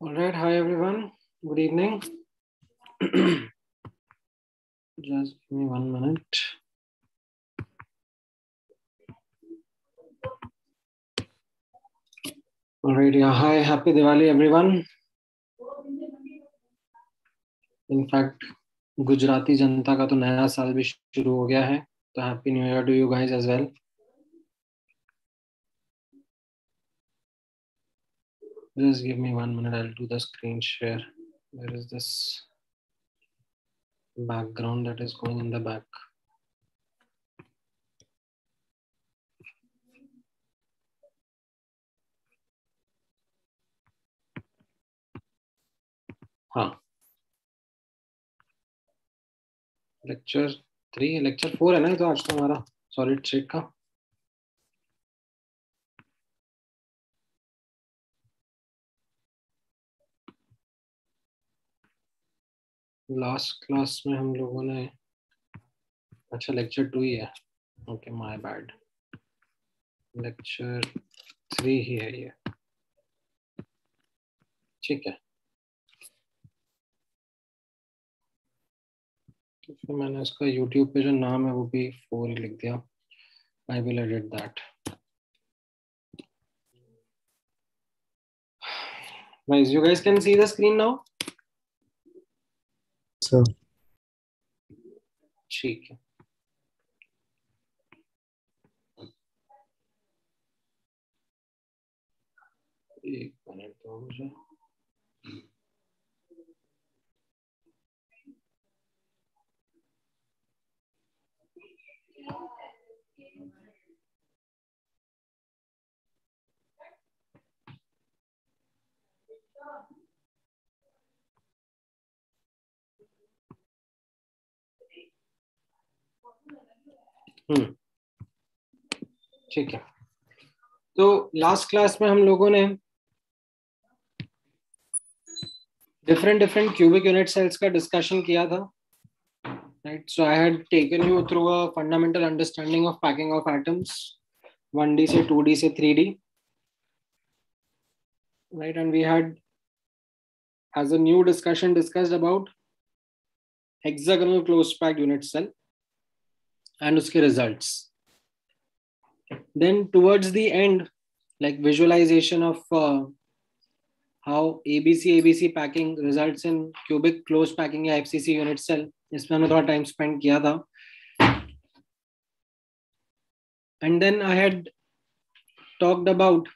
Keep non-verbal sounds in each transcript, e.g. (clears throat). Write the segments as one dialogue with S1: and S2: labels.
S1: All right, hi everyone. Good evening. Just give me one minute. All right, yeah, hi, happy Diwali everyone. In fact, Gujarati जनता का तो नया साल भी शुरू हो गया है तो happy new year to you guys as well Just give me one minute. I'll do the screen share. Where is this background that is going in the back? हाँ लेक्चर थ्री लेक्चर फोर है ना ये तो आज तो हमारा solid state का last class में हम लोगों ने अच्छा लेक्चर टू ही है। Okay my bad lecture three ही है ये। ठीक है। तो फिर मैंने इसका यूट्यूब पे जो नाम है वो भी फोर ही लिख दिया। I will edit that Guys, you guys can see the screen now?
S2: Sir
S1: ठीक है। एक मिनट तो मुझे हम्म। ठीक है। तो लास्ट क्लास में हम लोगों ने different different cubic unit cells का डिस्कशन किया था। Right so I had taken you through a fundamental understanding of packing of atoms 1D से 2D से 3D right? And we had, as a new discussion, discussed about hexagonal closed packed unit cell and उसके results then towards the end like visualization of uh, how abc abc packing results in cubic closed packing या fcc unit cell इसमें हमने थोड़ा time spend किया था and then i had talked about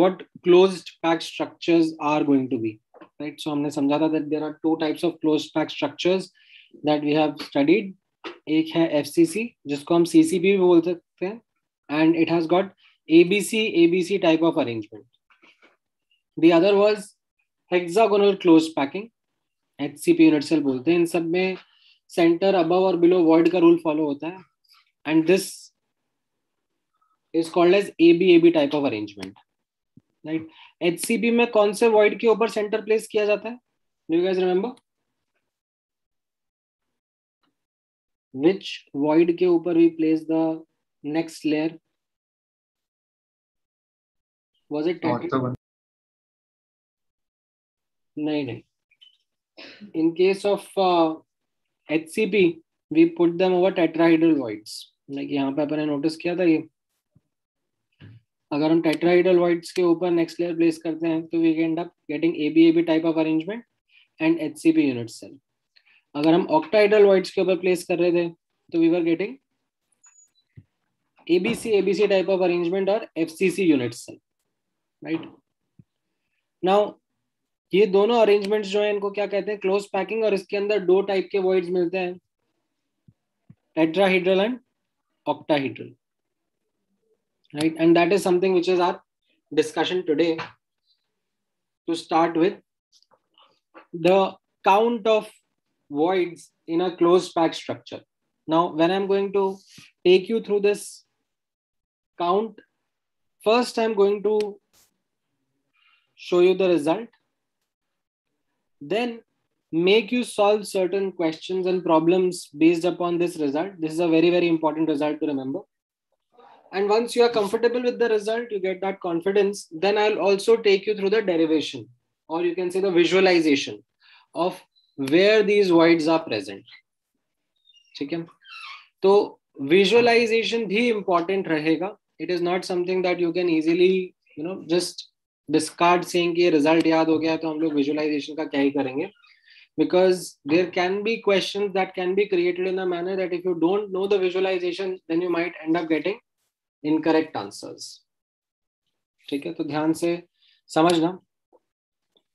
S1: what closed pack structures are going to be right so हमने समझा था that there are two types of closed pack structures that we have studied एक है F C सी जिसको हम सी C B भी बोल सकते हैं and it has got A B C A B C type of arrangement the other was hexagonal close packing H C P unit cell बोलते हैं। इन सब में सेंटर अबव और बिलो वर्ड का रूल फॉलो होता है। And this is called as A B A B type of arrangement right H C P में कौन से वर्ड के ऊपर सेंटर प्लेस किया जाता है? Do you guys remember which void के ऊपर we place the next layer was it tetra- नहीं नहीं in case of uh, HCP we put them over tetrahedral voids like यहाँ पे अपन ने नोटिस किया था ये अगर हम tetrahedral voids के ऊपर next layer place करते हैं तो we end up getting ABAB type of arrangement and HCP unit cell अगर हम ऑक्टाइडल वर्ड्स के ऊपर प्लेस कर रहे थे तो we are getting ABC ABC type of arrangement और एफसीसी यूनिट्स राइट नाउ ये दोनों अरेंजमेंट्स जो है, इनको क्या कहते हैं? क्लोज पैकिंग और इसके अंदर दो टाइप के वर्ड्स मिलते हैं। Tetrahedral and octahedral right and that is something which is our discussion today to start with the count of voids in a closed pack structure. Now when i'm going to take you through this count first i'm going to show you the result. Then make you solve certain questions and problems based upon this result. This is a very very important result to remember. And once you are comfortable with the result you get that confidence then i'll also take you through the derivation or you can say the visualization of where these voids are present ठीक है तो visualization भी important रहेगा it is not something that you can easily you know just discard saying कि result याद हो गया तो हम लोग visualization का क्या ही करेंगे because there can be questions that can be created in a manner that if you don't know the visualization then you might end up getting incorrect answers ठीक है तो ध्यान से समझना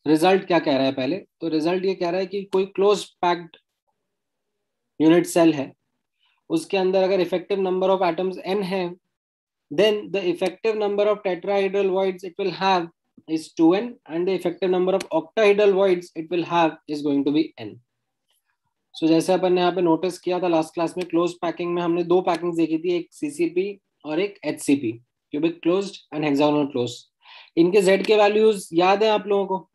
S1: रिज़ल्ट क्या कह रहा है पहले? तो रिज़ल्ट ये कह रहा है कि कोई क्लोज पैक्ड यूनिट सेल है, उसके अंदर अगर effective number of atoms N है, then the effective number of tetrahedral voids it will have is 2n and the effective number of octahedral voids it will have is going to be n. So जैसे अपन ने यहाँ पे notice किया था last class में close packing में हमने दो पैकिंग देखी थी, एक सीसीपी और एक HCP cubic closed and hexagonal close इनके जेड के वैल्यूज़ याद है आप लोगों को?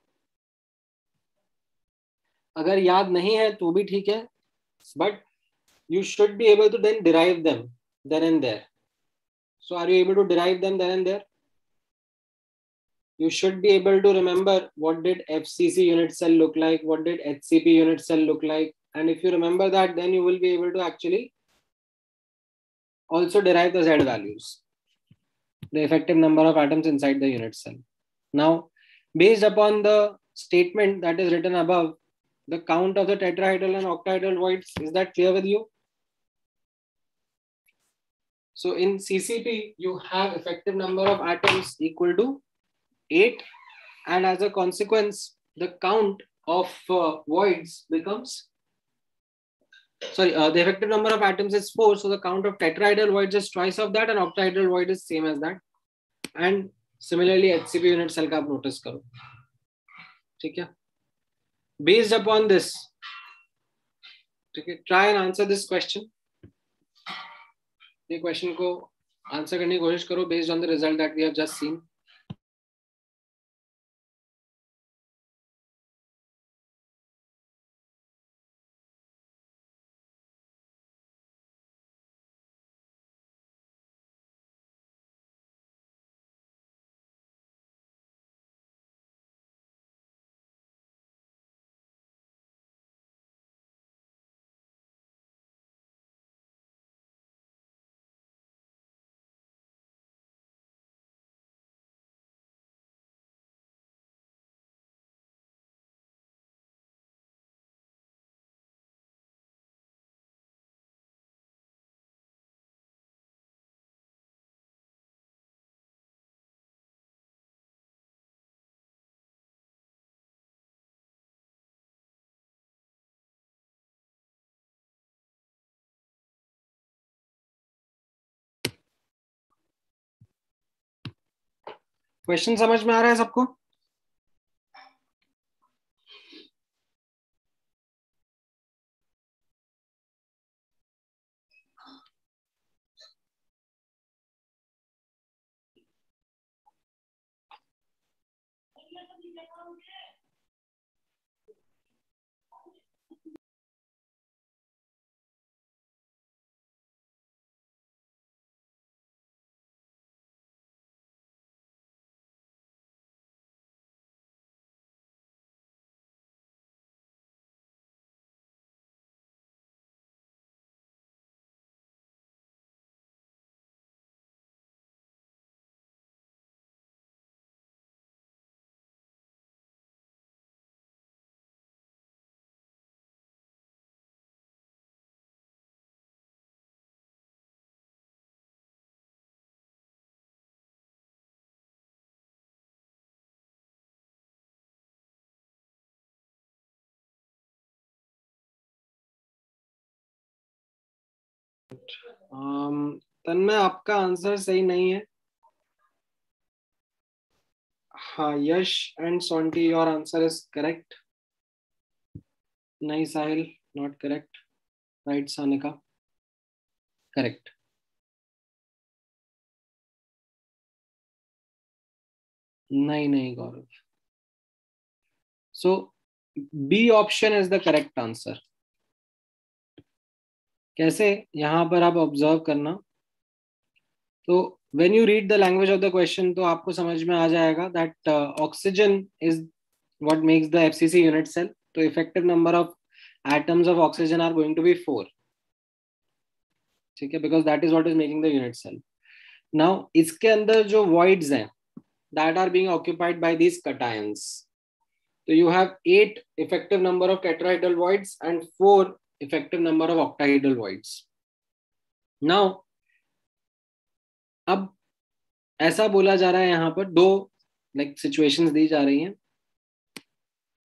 S1: अगर याद नहीं है तो भी ठीक है but you should be able to then derive them then and there so are you able to derive them then and there you should be able to remember what did fcc unit cell look like what did hcp unit cell look like and if you remember that then you will be able to actually also derive the z values the effective number of atoms inside the unit cell now based upon the statement that is written above the count of the tetrahedral and octahedral voids. Is that clear with you? So in CCP, you have effective number of atoms equal to 8. And as a consequence, the count of uh, voids becomes, sorry, uh, the effective number of atoms is 4. So the count of tetrahedral voids is twice of that and octahedral void is same as that. And similarly, HCP unit cell का आप notice करो ठीक है based upon this okay try and answer this question ये question को answer करने की कोशिश करो based on the result that we have just seen question समझ में आ रहा है सबको? तन्मय आपका आंसर सही नहीं है। हाँ Yash and Sonti your answer is correct नहीं, Sahil not correct right Sanika? Correct नहीं नहीं, Gaurav. So B option is the correct answer कैसे यहाँ पर आप ऑब्ज़र्व करना। तो when you read the language of the question तो आपको समझ में आ जाएगा that oxygen is what makes the F C C unit cell तो effective number of atoms of oxygen are going to be four ठीक है? Because that is what is making the unit cell now इसके अंदर जो voids हैं that are being occupied by these cations तो you have eight effective number of tetrahedral voids and four effective number of octahedral voids. Now, अब ऐसा बोला जा रहा है यहाँ पर दो लाइक like, सिचुएशंस दी जा रही हैं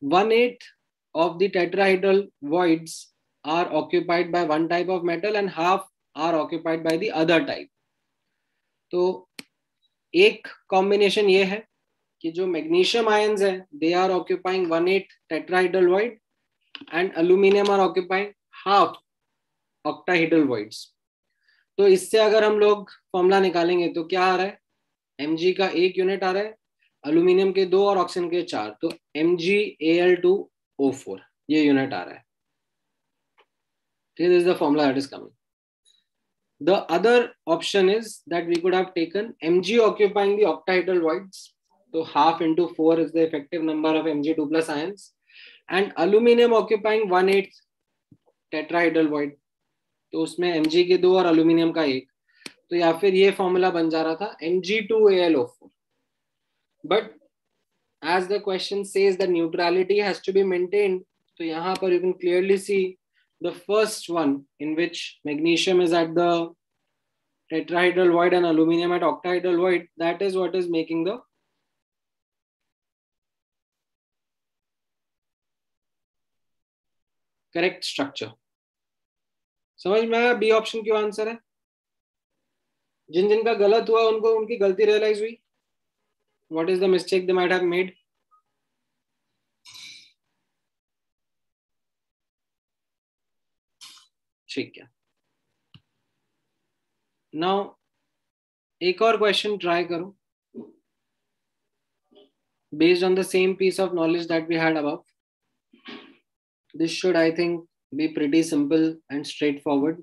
S1: one eighth of the tetrahedral voids are occupied by one type of metal and half are occupied by the other type. तो एक कॉम्बिनेशन ये है कि जो मैग्नीशियम आयंस है they are occupying one eight tetrahedral void and aluminium are occupying half octahedral voids तो इससे अगर हम लोग फॉर्मूला निकालेंगे तो क्या आ रहा है? एम जी का एक यूनिट आ रहा है अल्यूमिनियम के दो और ऑक्सीजन के चार तो M G L two O four ये यूनिट आ रहा है। Formula that is coming the other option is that we could occupying octahedral void तो half into four is the effective number of M G two plus ion and aluminium occupying one eight tetrahedral void तो उसमें M के दो और aluminium का एक। तो या फिर ये फॉर्मूला बन जा रहा था M G two A L O but as the question says the neutrality has to be maintain तो यहाँ पर you can clearly see the first one in which magnesium is at the tetrahedral void and aluminium at octahedral void that is what is making the correct structure. समझ में आया? B option क्यों answer है। जिन जिन का गलत हुआ, उनको उनकी गलती रियलाइज़ हुई। What is the mistake the might have made ठीक है। नाउ एक और क्वेश्चन ट्राई करूँ। Based on the same piece of knowledge that we had about this should i think be pretty simple and straightforward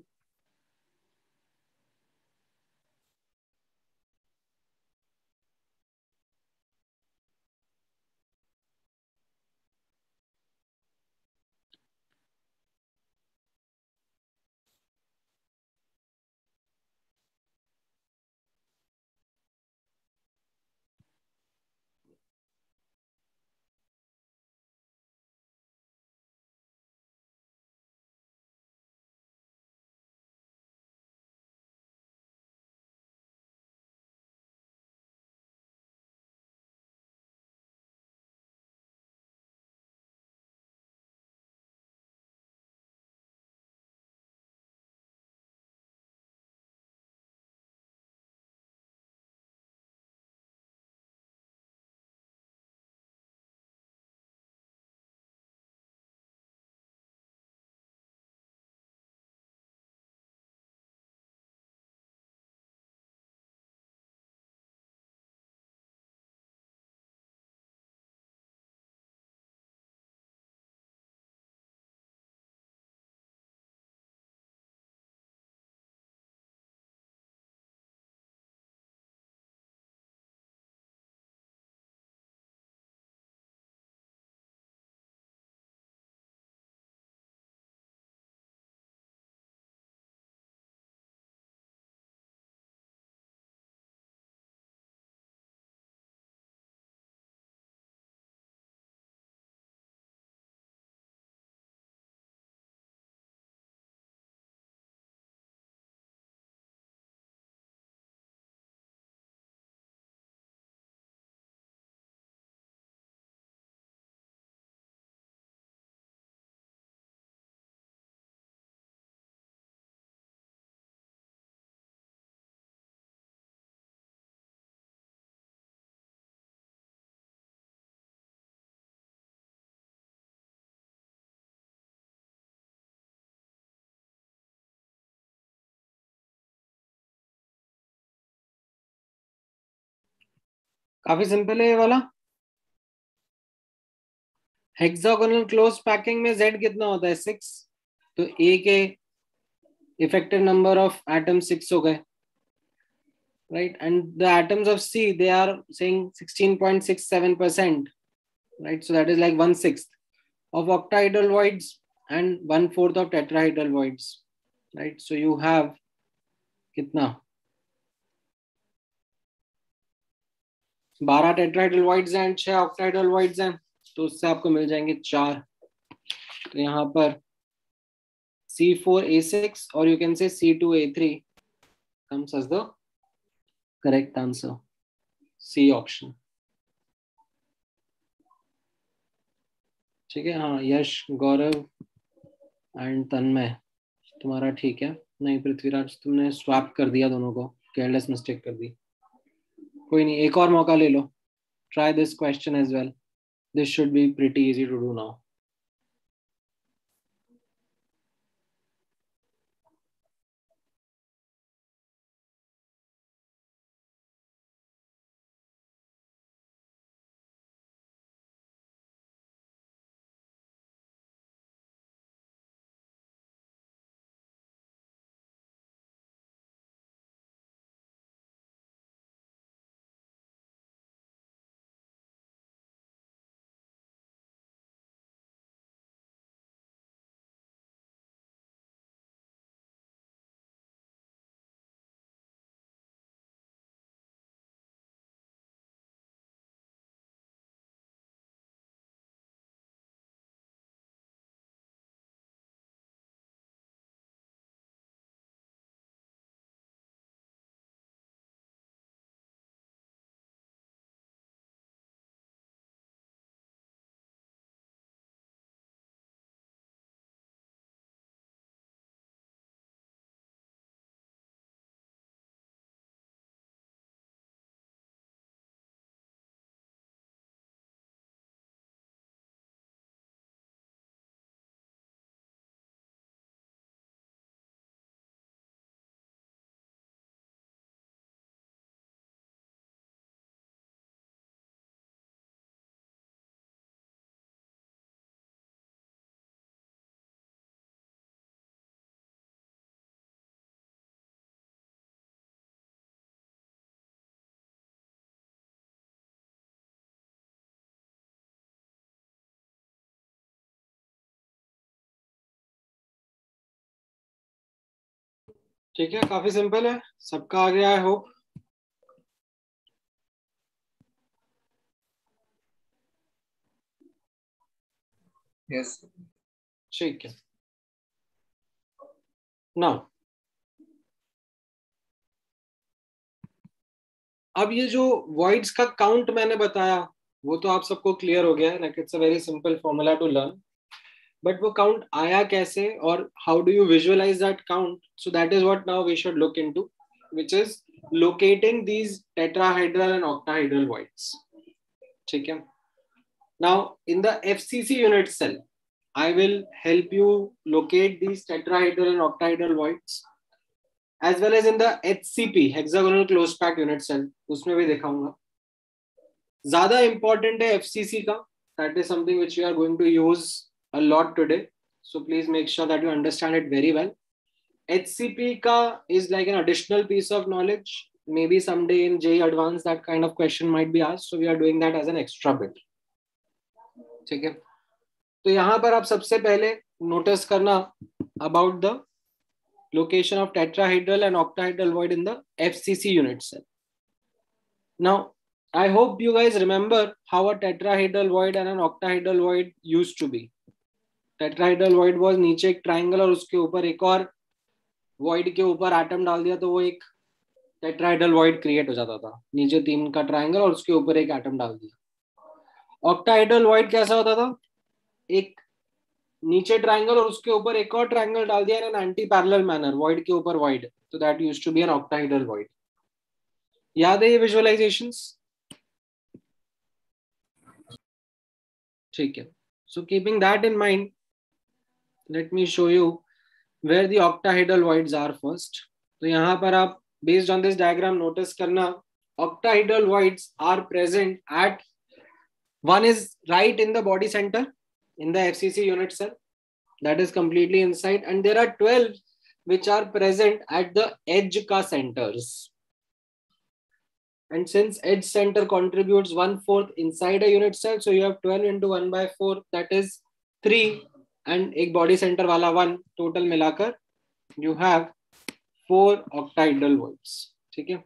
S1: काफ़ी simple है ये वाला। Hexagonal close packing में जेड कितना होता है? सिक्स तो ए के effective number of atom six हो गए। Right and the atoms of C they are saying percent right so that is like one six of octahedral voids and one fourth of tetrahedral voids right so you have कितना? बारह टेट्राइडल wides हैं, छह ऑक्टाइडल wides हैं तो उससे आपको मिल जाएँगे चार। तो यहाँ पर C4A6 or you can say C2A3 comes as the correct answer. C option. ठीक है हाँ यश, गौरव एंड तन्मय। तुम्हारा ठीक है। नहीं, पृथ्वीराज, तुमने स्वैप कर दिया दोनों को। केयरलेस मिस्टेक कर दी। कोई नहीं, एक और मौका ले लो. Try this question as well this should be pretty easy to do now ठीक है काफ़ी सिंपल है। सबका आ गया है होप
S2: यस
S1: ठीक है। ना अब ये जो वॉइड्स का काउंट मैंने बताया वो तो आप सबको क्लियर हो गया है like it's a very simple formula to learn but वो काउंट आया कैसे और how do you visualise that count so that is what now we should look into which is locating these tetrahedral and octahedral voids ठीक है now in the fcc unit cell i will help you locate these tetrahedral and octahedral voids as well as in the hcp hexagonal closed packed unit cell उसमें भी दिखाऊंगा ज्यादा important है FCC का that is something which we are going to use a lot today. So please make sure that you understand it very well. HCP ka is like an additional piece of knowledge. Maybe someday in J Advanced that kind of question might be asked. So we are doing that as an extra bit. ठीक है तो यहाँ पर आप सबसे पहले notice करना about the location of tetrahedral and octahedral void in the FCC unit cell. Now, I hope you guys remember how a tetrahedral void and an octahedral void used to be. Tetrahedral void was नीचे एक triangle और उसके ऊपर एक और void के ऊपर atom डाल दिया तो वो एक टेट्राइडल वॉइड क्रिएट हो जाता था। नीचे तीन का ट्राइंगल और उसके ऊपर एक एटम डाल दिया। ऑक्टाइडल वॉइड कैसा होता था? एक नीचे ट्राइंगल और उसके ऊपर एक और ट्राइंगल डाल दिया in anti parallel manner void के ऊपर वॉइड तो that used to be an octahedral void याद है ये विजुअलाइजेशंस ठीक है। So keeping that in mind let me show you where the octahedral voids are first. तो यहाँ पर आप based on this diagram notice करना octahedral voids are present at one is right in the body center in the FCC unit cell that is completely inside and there are 12 which are present at the edge ka centers and since edge center contributes one fourth inside a unit cell so you have 12 into 1 by 4 that is 3 and एक body centre वाला one total मिलाकर you have four octahedral voids ठीक है?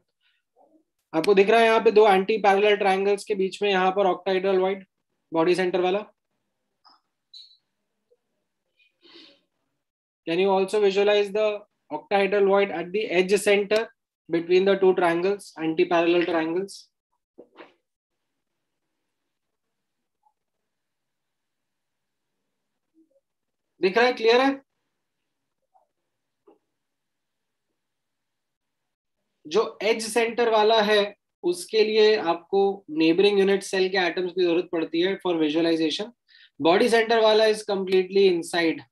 S1: आपको दिख रहा है यहाँ पे दो एंटी पैरल ट्राइंगल्स के बीच में यहाँ पर ऑक्टाइडल वाइड बॉडी सेंटर वाला? Can you also visualise the octahedral void at the edge centre between the two triangles anti parallel triangles दिख रहा है? क्लियर है? जो एज सेंटर वाला है, उसके लिए आपको नेबरिंग यूनिट सेल के एटम्स की ज़रूरत पड़ती है फॉर विजुअलाइजेशन बॉडी सेंटर वाला इज़ कंप्लीटली इनसाइड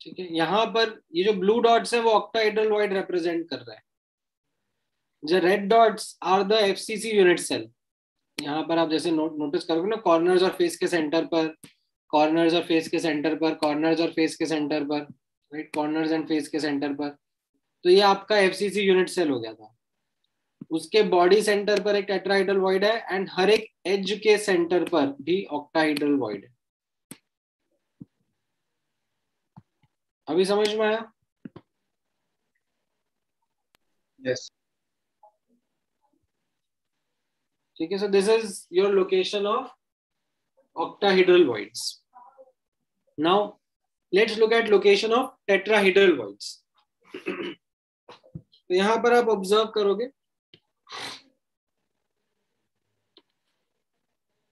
S1: ठीक है? यहाँ पर ये जो ब्लू डॉट्स है, वो ऑक्टाइडल वाइड रिप्रेजेंट कर रहा है। जो red dots are the FCC unit cell यहाँ पर आप जैसे नोट नोटिस करोगे ना कॉर्नर्स और फेस के सेंटर पर कॉर्नर्स और फेस के सेंटर पर कॉर्नर्स और फेस के सेंटर पर राइट कॉर्नर्स एंड फेस के सेंटर पर। तो ये आपका एफसीसी यूनिट सेल हो गया था। उसके बॉडी सेंटर पर एक टेट्राहाइड्रल वॉइड है एंड हर एक एज के सेंटर पर भी ऑक्टाहाइड्रल वॉइड है। अभी समझ में आया?
S2: यस
S1: ठीक है so this is your location of octahedral voids. Now, let's look at location of tetrahedral voids. (clears throat) तो यहाँ पर आप ऑब्ज़र्व करोगे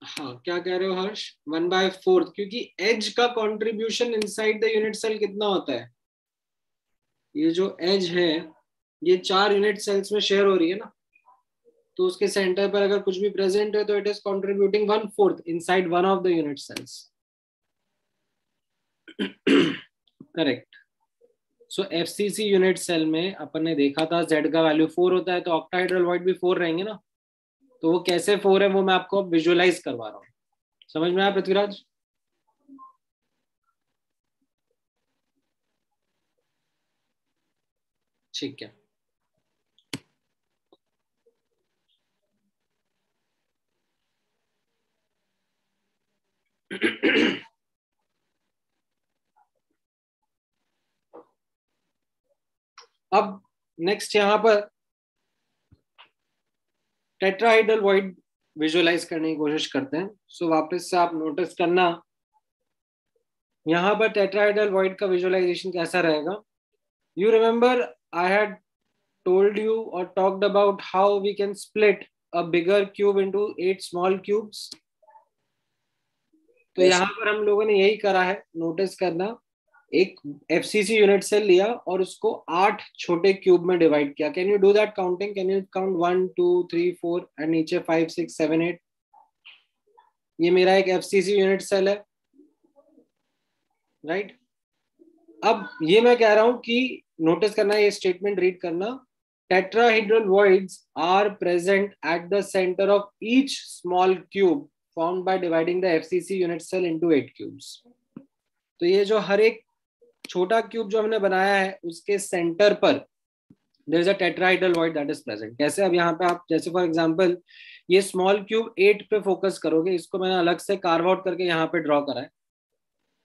S1: हाँ क्या कह रहे हो हर्ष वन बाय फोर्थ क्योंकि एज का contribution inside the unit cell कितना होता है ये जो एज है ये चार यूनिट सेल्स में शेयर हो रही है ना तो उसके सेंटर पर अगर कुछ भी प्रेजेंट है तो it is contributing one fourth inside one of the unit cells correct so FCC unit cell में अपन ने देखा था जेड का वैल्यू फोर होता है तो ऑक्टाहाइड्रल वॉइड भी फोर रहेंगे ना? तो वो कैसे फोर है, वो मैं आपको विजुअलाइज करवा रहा हूँ। समझ में आया पृथ्वीराज? ठीक है। (clears throat) अब नेक्स्ट यहाँ पर टेट्राहाइड्रल वॉइड विजुअलाइज करने की कोशिश करते हैं। सो so, वापस से आप नोटिस करना यहाँ पर टेट्राहाइड्रल वॉइड का विजुअलाइजेशन कैसा रहेगा? You remember I had told you or talked about how we can split a bigger cube into eight small cubes? तो यहाँ पर हम लोगों ने यही करा है नोटिस करना। एक एफ़ यूनिट सेल लिया और उसको आठ छोटे क्यूब में डिवाइड किया। Can you do that counting can you count one two three four and नीचे फाइव सिक्स सेवन एट ये मेरा एक एफ़ यूनिट सेल है। Right right? अब ये मैं कह रहा हूँ कि नोटिस करना ये स्टेटमेंट रीड करना। Tetrahedral voids are present at the center of each small cube formed by dividing the FCC unit cell into eight cubes. तो ये जो हर एक छोटा क्यूब जो हमने बनाया है, उसके सेंटर पर there is a tetrahedral void that is present कैसे अब यहाँ पे आप, जैसे फॉर एग्जांपल ये स्मॉल क्यूब एट पे फोकस करोगे, इसको मैंने अलग से कार्व आउट करके यहाँ पे ड्रॉ करा है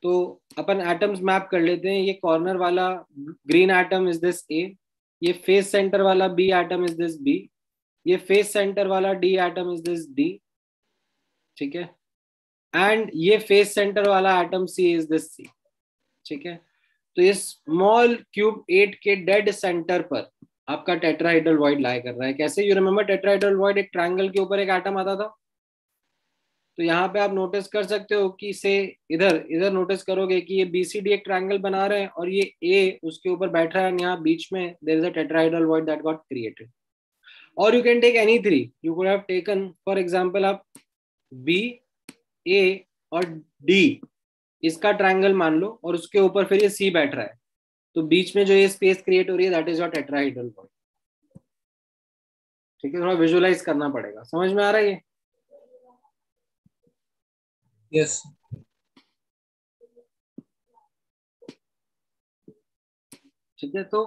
S1: तो अपन एटम्स मैप कर लेते हैं, ये कॉर्नर वाला green atom is this A ये फेस सेंटर वाला B atom is this B ये फेस सेंटर वाला D atom is this D ठीक है? एंड ये फेस सेंटर वाला atom C is this C ठीक है? तो ये स्मॉल क्यूब एट के डेड सेंटर पर आपका टेट्राहाइड्रल वॉइड लाई कर रहा है। कैसे? यू रिमेम्बर टेट्राहाइड्रल वॉइड एक ट्रायंगल के ऊपर एक एटम आता था? तो यहाँ पे आप नोटिस कर सकते हो कि से इधर इधर नोटिस करोगे कि ये बीसीडी एक ट्रायंगल बना रहे हैं और ये ए उसके ऊपर बैठ रहा है यहाँ बीच में there is a tetrahedral void that got created और you can take any three you could have taken for example आप बी ए और डी इसका ट्रायंगल मान लो और उसके ऊपर फिर ये सी बैठ रहा है। तो बीच में जो ये स्पेस क्रिएट हो रही है that is your tetrahedral void ठीक है थोड़ा विजुअलाइज करना पड़ेगा। समझ में आ रहा है ये?
S2: यस
S1: ठीक है तो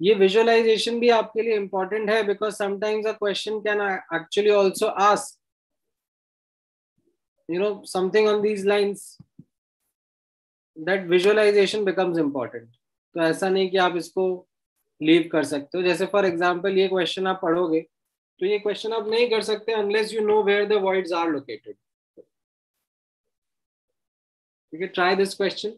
S1: ये विजुअलाइजेशन भी आपके लिए इंपॉर्टेंट है because sometimes a question can actually also ask you know, something on these lines, that visualization becomes important. तो ऐसा नहीं कि आप इसको लीव कर सकते हो। जैसे फॉर एग्ज़ाम्पल ये क्वेश्चन आप पढ़ोगे तो ये क्वेश्चन आप नहीं कर सकते unless you know where the words are located ठीक है try this question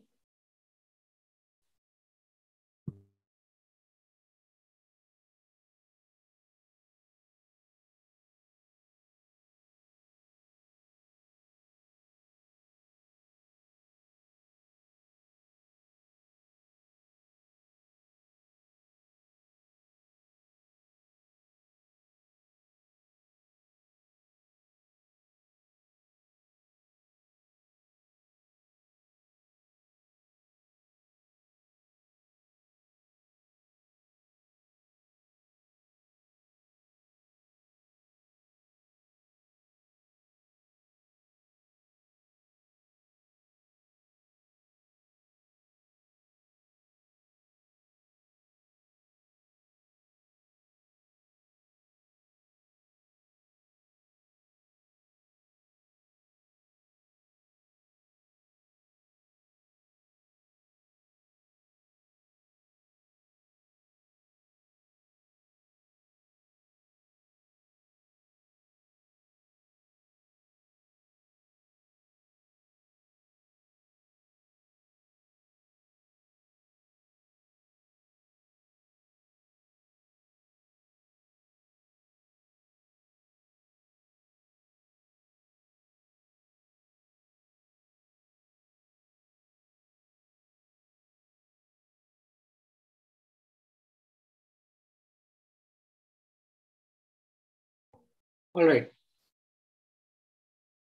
S1: all right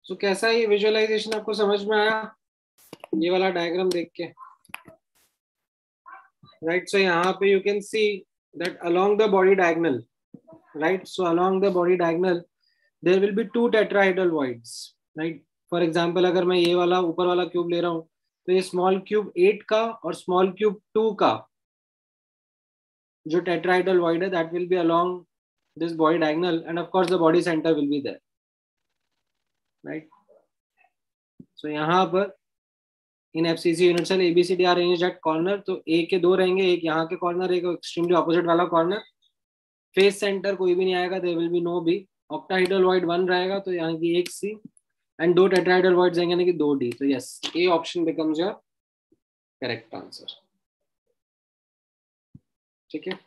S1: so कैसा ये विजुअलाइजेशन आपको समझ में आया? ये वाला डायग्राम देख के। राइट सो यहाँ पे you can see that along the body diagonal right so along the body diagonal there will be two tetrahedral voids right for example अगर मैं ये वाला ऊपर वाला क्यूब ले रहा हूँ तो ये स्मॉल क्यूब एट का और स्मॉल क्यूब टू का जो टेट्राइडल वॉइड है that will be along this body diagonal, and of course, the body center will be there, right? So, यहाँ पर in F C C unit cell ABCD are arranged at corner तो A के दो रहेंगे, एक यहाँ के कॉर्नर एक एक्सट्रीमली ऑपोजिट वाला कॉर्नर फेस सेंटर कोई भी नहीं आएगा there will be no be octahedral void one रहेगा तो यहाँ की एक सी एंड दो टेट्राहाइड्रल वॉइड जाएँगे यानी कि दो डी तो yes A option becomes your correct answer ठीक है?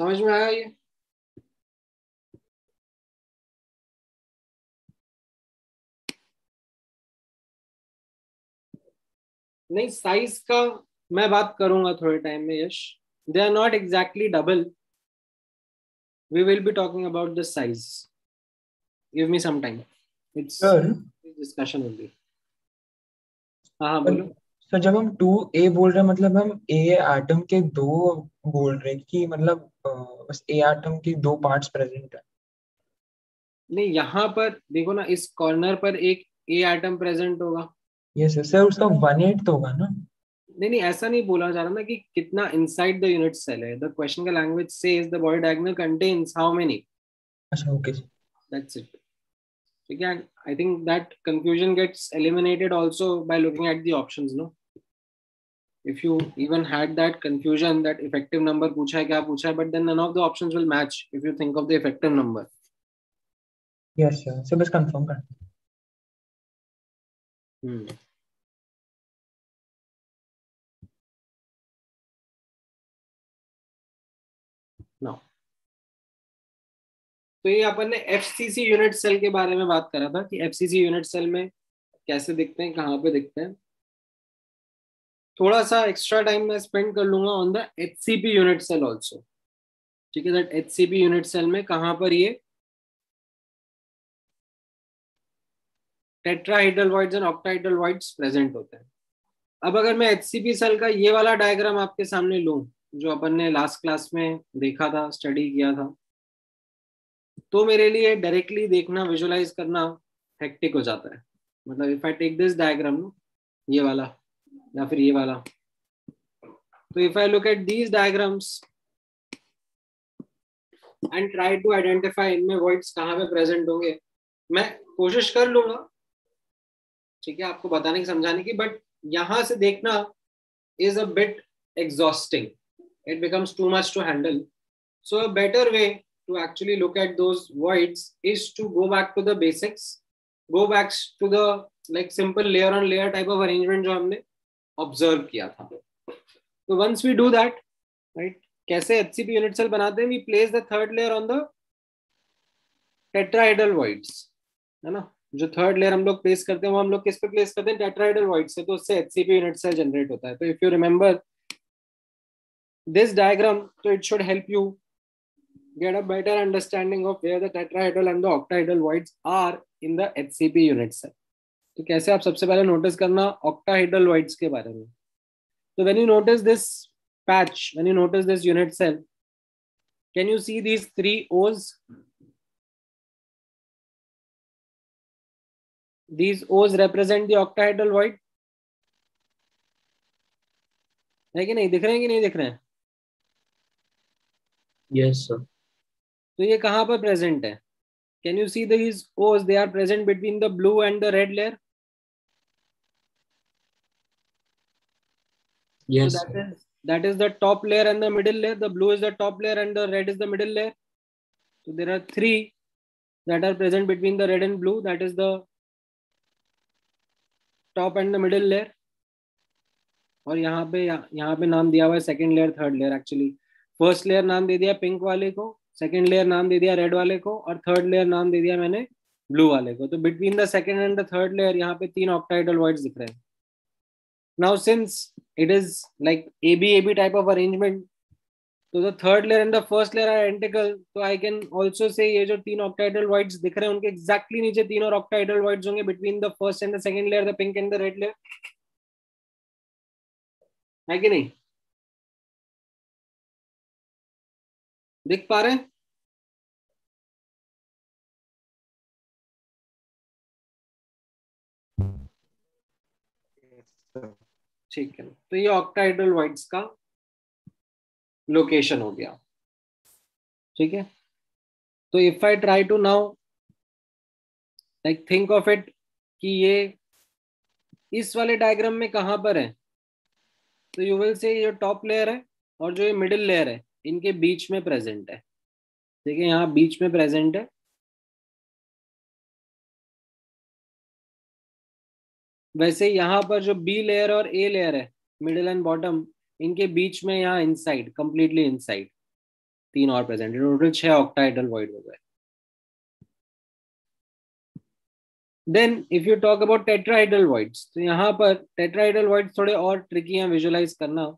S1: समझ में आया ये नहीं साइज़ का मैं बात करूँगा थोड़े टाइम में yes. They are not exactly double we will be talking about the size give me some time it's discussion will be हाँ बोलो।
S3: तो जब हम टू ए बोल रहे हैं मतलब हम ए एटम के दो बोल रहे हैं कि मतलब बस ए एटम के दो पार्ट्स प्रेजेंट है।
S1: नहीं यहाँ पर देखो ना इस कॉर्नर पर एक ए एटम प्रेजेंट होगा।
S3: यस yes, सर उसका वन एट तो होगा ना?
S1: नहीं नहीं ऐसा नहीं बोला जा रहा ना कि कितना इनसाइड द यूनिट सेल है। द क्वेश्चन का language says the body diagonal contains how many
S3: अच्छा ओके
S1: दैट्स इट ठीक है I think that confusion gets eliminated also by looking at the options no if you even had that confusion that effective number पूछा है क्या पूछा है but then none of the options will match if you think of the effective number
S3: yes sir so बस confirm कर
S1: hmm now तो ये अपन ने एफसीसी यूनिट सेल के बारे में बात करा था कि एफसीसी यूनिट सेल में कैसे दिखते हैं कहाँ पे दिखते हैं थोड़ा सा एक्स्ट्रा टाइम मैं स्पेंड कर लूँगा on the H C P unit cell also ठीक है that H C P unit cell में कहाँ पर ये tetrahedral voids and octahedral voids present होते हैं। अब अगर मैं एच सी पी सेल का ये वाला डायग्राम आपके सामने लूँ, जो अपन ने लास्ट क्लास में देखा था स्टडी किया था तो मेरे लिए डायरेक्टली देखना विजुअलाइज करना हेक्टिक हो जाता है। मतलब if I take this diagram ये वाला या फिर ये वाला। तो if I look at these diagrams and try to identify इनमें वर्ड्स कहाँ पे प्रेजेंट होंगे, मैं कोशिश कर लूँगा, ठीक है, आपको बताने की, समझाने की बट यहाँ से देखना is a bit exhausting it becomes too much to handle so a better way to actually look at those words is to go back to the basics go backs to the like simple layer on layer type of arrangement जो हमने observe किया था so once we do that right कैसे HCP unit cell बनाते हैं we place the third layer on the tetrahedral voids है ना जो थर्ड लेयर हम लोग प्लेस करते हैं वो हम लोग किस पे प्लेस करते हैं टेट्राइडल वॉइड से तो उससे एचसीपी यूनिट सेल जनरेट होता है तो if you remember this diagram तो it should help you get a better understanding of where the tetrahedral and the octahedral voids are in the HCP unit cell. तो कैसे आप सबसे पहले notice करना octahedral voids के बारे में तो when you notice this patch when you notice this unit cell can you see these three O's these O's represent the octahedral void है कि नहीं दिख रहे हैं कि नहीं दिख रहे हैं
S3: yes sir
S1: तो ये कहाँ पर प्रेजेंट है can you see these O's they are present between the blue and the red layer
S3: yes
S1: so that is that is the top layer and the middle layer the blue is the top layer and the red is the middle layer so there are three that are present between the red and blue that is the top and the middle layer और यहाँ पे यह, यहाँ पे नाम दिया हुआ है second layer third layer actually first layer नाम दे दिया पिंक वाले को सेकंड लेयर नाम दे दिया रेड वाले को और थर्ड लेयर नाम दे दिया मैंने ब्लू वाले को तो between the second and the third layer यहाँ पे तीन ऑक्टाइडल वॉइड्स दिख रहे हैं it is like A B A B type of arrangement तो the third layer and the first layer are identical तो आई कैन ऑल्सो से ये जो तीन ऑक्टाइडल वॉइड्स दिख रहे हैं, उनके एक्जैक्टली नीचे तीन और ऑक्टाइडल वॉइड्स होंगे between the first and the second layer the pink and the red layer है कि नहीं? दिख पा रहे हैं? ठीक है। तो ये ऑक्टाइडल वाइट्स का लोकेशन हो गया। ठीक है? तो if I try to now like think of it कि ये इस वाले डायग्राम में कहाँ पर है? तो यू विल से ये टॉप लेयर है और जो ये मिडिल लेयर है, इनके बीच में प्रेजेंट है। ठीक है यहाँ बीच में प्रेजेंट है। वैसे यहाँ पर जो बी लेयर और ए लेयर है मिडिल एंड बॉटम इनके बीच में यहाँ इनसाइड कंप्लीटली इनसाइड तीन और प्रेजेंट टोटल छह ऑक्टाइडल वॉइड हो गए। Then if you talk about tetrahedral voids तो यहाँ पर टेट्राइडल वॉइड्स थोड़े और ट्रिकी हैं विजुअलाइज करना।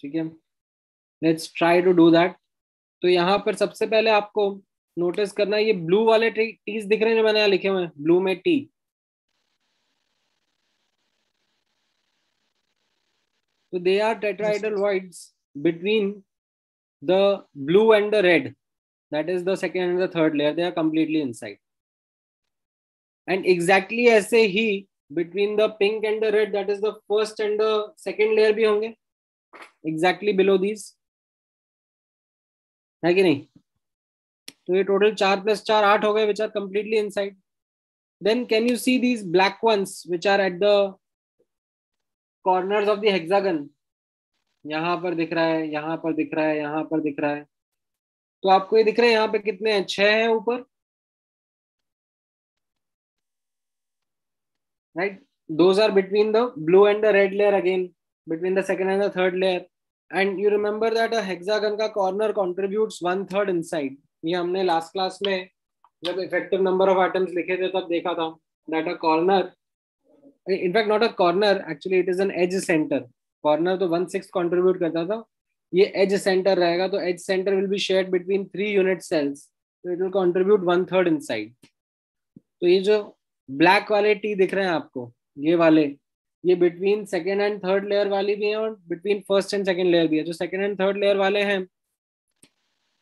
S1: ठीक है? Let's try to do that तो यहाँ पर सबसे पहले आपको नोटिस करना ये ब्लू वाले टीज दिख रहे हैं जो मैंने यहाँ लिखे हुए हैं ब्लू में T So they are tetrahedral voids between the blue and the red. That is the second and the third layer. They are completely inside. And exactly ऐसे ही between the pink and the red, that is the first and the second layer भी होंगे. Exactly below these. है कि नहीं? तो ये total चार plus चार आठ हो गए which are completely inside then can you see these black ones which are at the Corners of hexagon यहाँ पर दिख रहा है, यहाँ पर दिख रहा है, यहाँ पर दिख रहा है। तो आपको ये दिख रहे हैं यहाँ पे कितने हैं? छह हैं ऊपर। Right those are between the blue and the red layer again between the second and the third layer and you remember that a hexagon का corner contributes one third inside ये हमने लास्ट क्लास में जब effective number of items लिखे थे, तब देखा था that a corner in fact, not a corner. Actually, it is an edge center. Corner तो वन सिक्स कॉन्ट्रीब्यूट करता था। ये एज सेंटर रहेगा तो edge centre will be share between three unit cells तो it will contribute one third inside तो ये जो ब्लैक वाले टी दिख रहे हैं आपको, ये वाले, ये between second and third layer वाली भी है और between first and second layer भी है। जो सेकेंड एंड थर्ड लेयर वाले हैं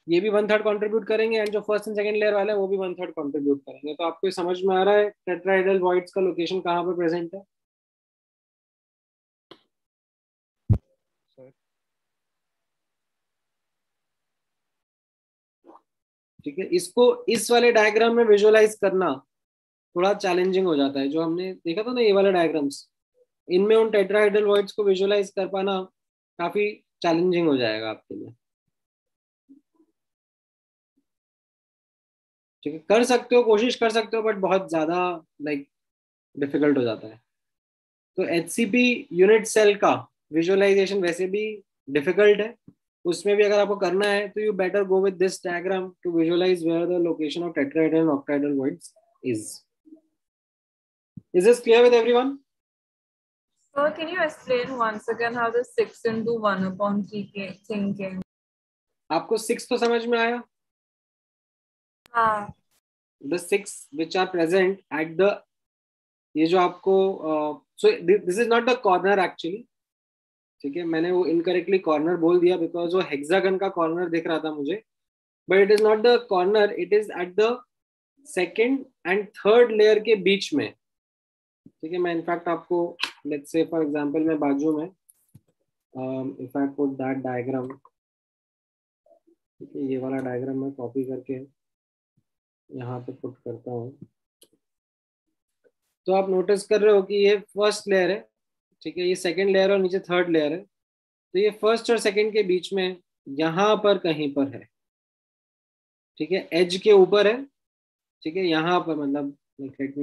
S1: ये भी वन थर्ड कॉन्ट्रीब्यूट करेंगे एंड जो फ़र्स्ट एंड सेकंड लेयर वाले हैं, वो भी वन थर्ड कॉन्ट्रीब्यूट करेंगे। तो आपको समझ में आ रहा है टेट्राइडल वॉइड्स का लोकेशन कहाँ पर प्रेजेंट है? ठीक है, इसको इस वाले डायग्राम में विजुअलाइज करना थोड़ा चैलेंजिंग हो जाता है। जो हमने देखा था ना ये वाले डायग्राम्स इनमें उन टेट्राहाइड्रल वॉइड्स को विजुअलाइज कर पाना काफ़ी चैलेंजिंग हो जाएगा आपके लिए। ठीक है कर सकते हो कोशिश कर सकते हो बट बहुत ज़्यादा लाइक डिफ़िकल्ट हो जाता है। तो एचसीपी यूनिट सेल का विजुअलाइजेशन वैसे भी डिफ़िकल्ट है। उसमें भी अगर आपको करना है तो you better go with this diagram to visualise where the location of tetrahedral and octahedral voids is is this clear with everyone
S4: Sir, can you explain once again how the 6 into 1 upon 3 thing came?
S1: आपको six तो समझ में आया?
S4: हाँ।
S1: The six which are present at the, ये जो आपको so this is not the corner actually ठीक है, मैंने वो इनकरेक्टली कॉर्नर बोल दिया बिकॉज़ वो हेक्सागन का कॉर्नर दिख रहा था मुझे. But it is not the corner it is at the second and third layer के बीच में. ठीक है, मैं इनफैक्ट आपको लेट्स से फॉर एग्जांपल मैं बाजू में if I put that diagram ठीक है, ये वाला डायग्राम मैं कॉपी करके यहाँ पे पुट करता हूँ। तो आप नोटिस कर रहे हो कि ये फ़र्स्ट लेयर है, ठीक है? ये सेकंड लेयर और नीचे थर्ड लेयर है। तो ये फ़र्स्ट और सेकंड के बीच में यहाँ पर कहीं पर है, ठीक है? एज के ऊपर है, ठीक है? यहाँ पर मतलब लेट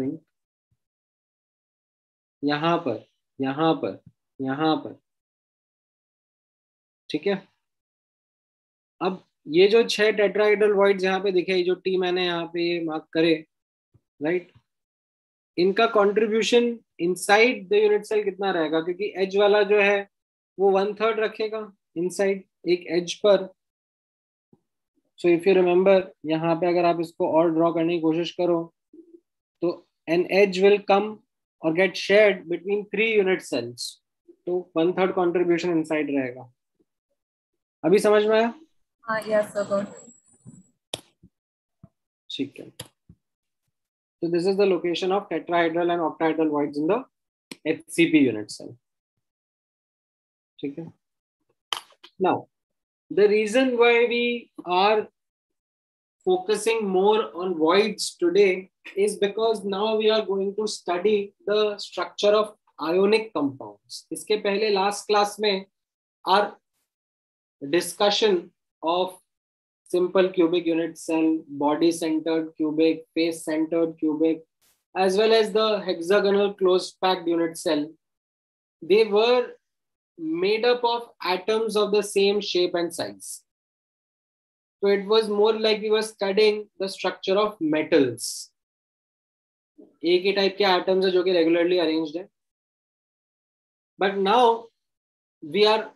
S1: मी यहाँ पर यहाँ पर यहाँ पर, ठीक है? अब ये जो छह टेट्राइडल वॉइड्स यहाँ पे दिखे जो टी मैंने यहाँ पे ये मार्क करे राइट इनका contribution inside the unit cell कितना रहेगा? क्योंकि एज वाला जो है, वो वन थर्ड रखेगा इनसाइड एक एज पर। सो इफ़ यू रिमेम्बर यहाँ पे अगर आप इसको और ड्रॉ करने की कोशिश करो तो एन एज विल कम और get shared between three unit cells तो वन थर्ड कॉन्ट्रीब्यूशन इनसाइड रहेगा। अभी समझ में आया?
S4: हाँ yes sir
S1: ठीक है So this is the location of tetrahedral and octahedral voids in the HCP unit cell. है Now, the reason why we are focusing more on voids today is because now we are going to study the structure of ionic compounds. इसके पहले last class में our discussion of simple cubic unit cell, body centered cubic, face centered cubic, as well as the hexagonal closed packed unit cell, they were made up of atoms of the same shape and size. So it was more like we were studying the structure of metals. एक ही type के atoms है जो कि regularly arranged है but now we are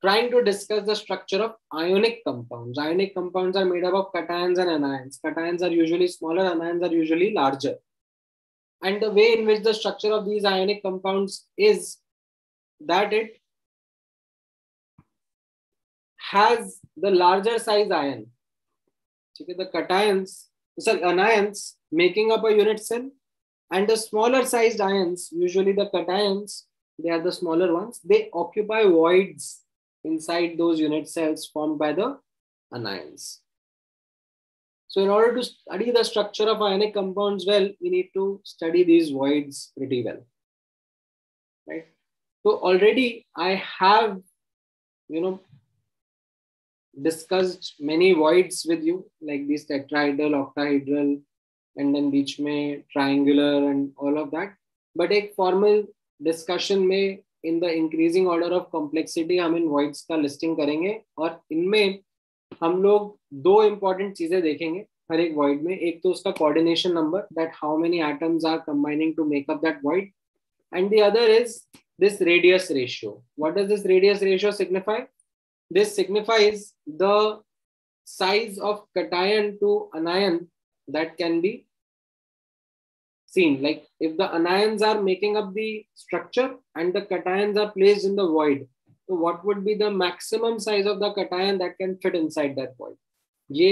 S1: trying to discuss the structure of ionic compounds. Ionic compounds are made up of cations and anions. Cations are usually smaller, anions are usually larger. And the way in which the structure of these ionic compounds is that it has the larger size ion. Okay, the cations, sorry, anions making up a unit cell, and the smaller sized ions, usually the cations, they are the smaller ones, they occupy voids inside those unit cells formed by the anions. So in order to study the structure of ionic compounds well, we need to study these voids pretty well. Right? So already I have, you know, discussed many voids with you, like these tetrahedral, octahedral, and then beach mein triangular and all of that. But a formal discussion may in the increasing order of complexity हम इन voids का listing करेंगे और इनमें हम लोग दो important चीज़ें देखेंगे हर एक वॉइड में एक तो उसका coordination number that how many atoms are combining to make up that void and the other is this radius ratio. What does this radius ratio signify? This signifies the size of cation to anion that can be seen. Like if the anions are making up the structure and the cations are placed in the void, so what would be the maximum size of the cation that can fit inside that void? ये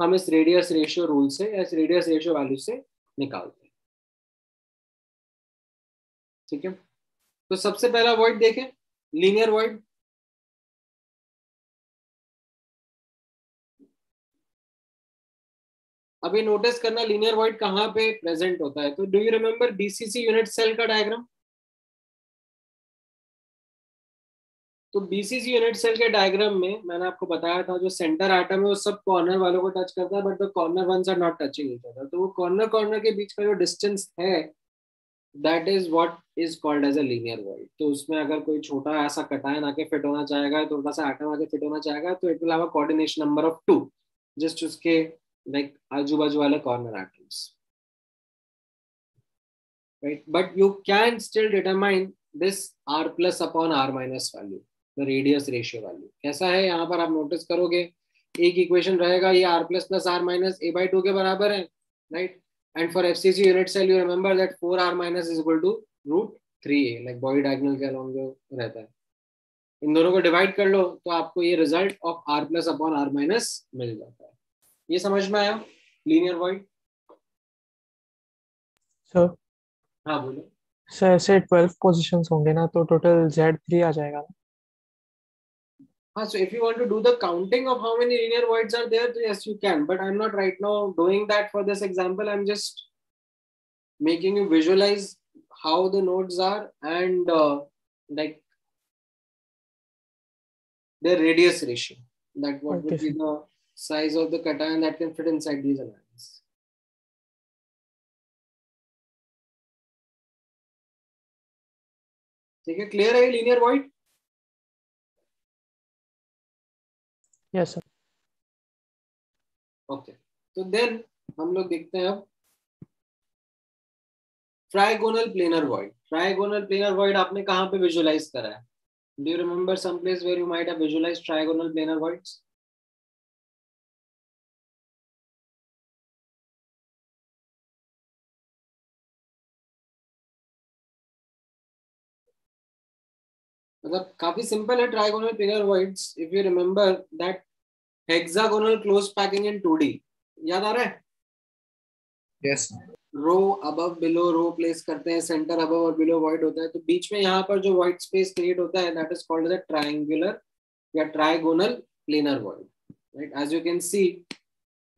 S1: हम इस radius ratio rule से इस radius ratio value से निकालते हैं ठीक है तो सबसे पहला वॉइड देखें लीनियर वॉइड अभी नोटिस करना लीनियर वॉइड कहाँ पे प्रेजेंट होता है? तो do you remember BCC unit cell का डायग्राम तो बीसीसी यूनिट सेल के डायग्राम में मैंने आपको बताया था, जो सेंटर आइटम है, वो सब कॉर्नर वालों को टच करता है but the corner ones are not touching each other तो वो कॉर्नर कॉर्नर के बीच का जो डिस्टेंस है that is what is called as a linear void तो उसमें अगर कोई छोटा ऐसा कटायन आके फिट होना चाहेगा थोड़ा सा आइटम आके फिट होना चाहेगा तो it will have a coordination number of two just उसके लाइक आजू बाजू वाले corner items right but you can still determine this r plus upon r minus value the radius ratio value कैसा है यहाँ पर आप नोटिस करोगे एक इक्वेशन रहेगा ये r plus plus r minus a by 2 के बराबर है right and for FCC unit cell you remember that 4r minus is equal to root 3a like body diagonal के along जो रहता है इन दोनों को डिवाइड कर लो तो आपको ये result of r plus upon r minus मिल जाता है ये समझ में आया? लीनियर वॉइड
S5: सर ऐसे ट्वेल्व पोजिशन होंगे ना तो टोटल जेड थ्री आ जाएगा
S1: हाँ so if you want to do the counting of how many linear voids are there तो yes you can but I am not right now doing that for this example I am just making you visualise how the nodes are and like the radius ratio. That what
S5: okay.
S1: would be size of the cation that can fit inside these anions. ठीक है clear है linear void
S5: yes sir
S1: okay तो then हम लोग देखते हैं अब trigonal planar void trigonal planar void आपने कहाँ पे विजुअलाइज करा है? Do you remember some place where you might have visualise trigonal planar voids मतलब काफ़ी सिंपल है trigonal planar voids if you remember that hexagonal close packing in 2D याद आ रहा है
S2: Yes.
S1: Row above below row place करते हैं centre above और बिलो वॉइड होता है तो बीच में यहाँ पर जो व्हाइट स्पेस क्रिएट होता है that is called as triangular या trigonal planar void right as you can see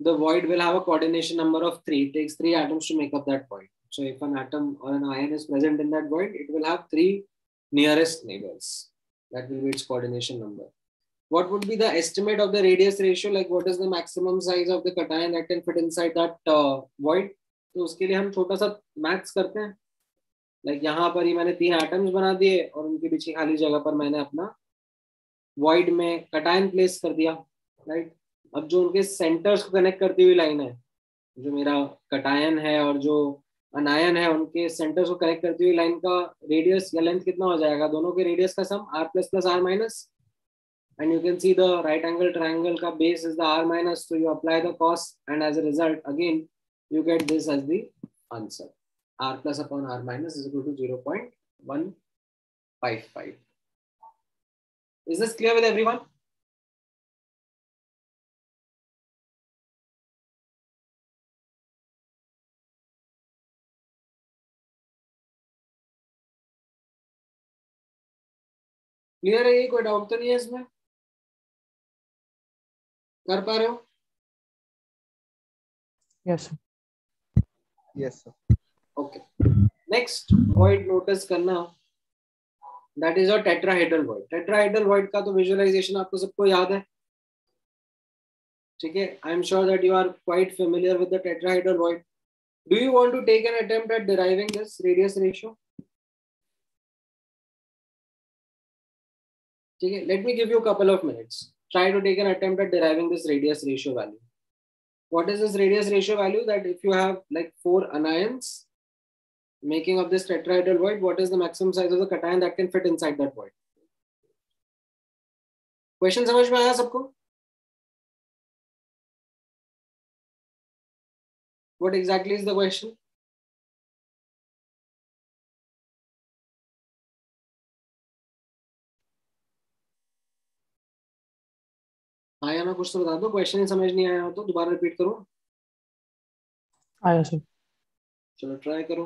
S1: the void will have a coordination number of three. It takes three atoms to make up that void. So if an atom or an ion is present in that void, it will have three nearest neighbors. That will be its coordination number. What would be the estimate of the radius ratio? Like what is the maximum size of the cation that can fit inside that uh, void? तो उसके लिए हम छोटा सा maths करते हैं like यहाँ पर ही मैंने तीन एटम्स बना दिए और उनके पीछे खाली जगह पर मैंने अपना void में कटायन प्लेस कर दिया राइट अब जो उनके सेंटर्स को कनेक्ट करती हुई लाइन है जो मेरा कटायन है और जो अनायन है उनके सेंटर्स को कनेक्ट करती हुई लाइन का रेडियस या लेंथ कितना हो जाएगा दोनों के रेडियस का sum r plus plus r minus and you can see the right angle triangle ka base is the r minus so you apply the cos and as a result again you get this as the answer r plus upon r minus is equal to 0.155 is this clear with everyone clear है ये कोई doubt तो नहीं है इसमें? कर पा रहे हो?
S2: Yes sir
S1: okay next void notice करना। That is a tetrahedral void tetrahedral void का तो विजुअलाइजेशन आपको सबको याद है। ठीक है? I am sure that you are quite familiar with the tetrahedral void do you want to take an attempt at deriving this radius ratio ठीक है let me give you couple of minutes try to take an attempt at deriving this radius ratio value what is this radius ratio value that if you have like four anions making up this tetrahedral void, what is the maximum size of the cation that can fit inside that void? Question समझ में आया सबको? What exactly is the question? ना कुछ तो बता दो question समझ नहीं आया हो तो दोबारा रिपीट करो?
S5: आया सर
S1: चलो ट्राई करो।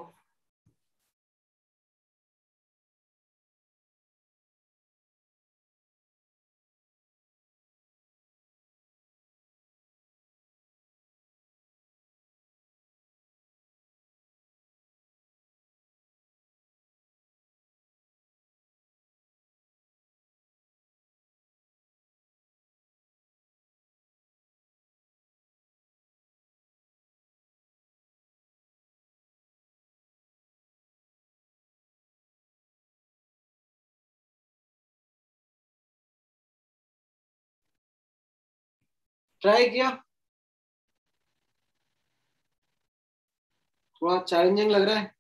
S1: ट्राई किया? थोड़ा चैलेंजिंग लग रहा है।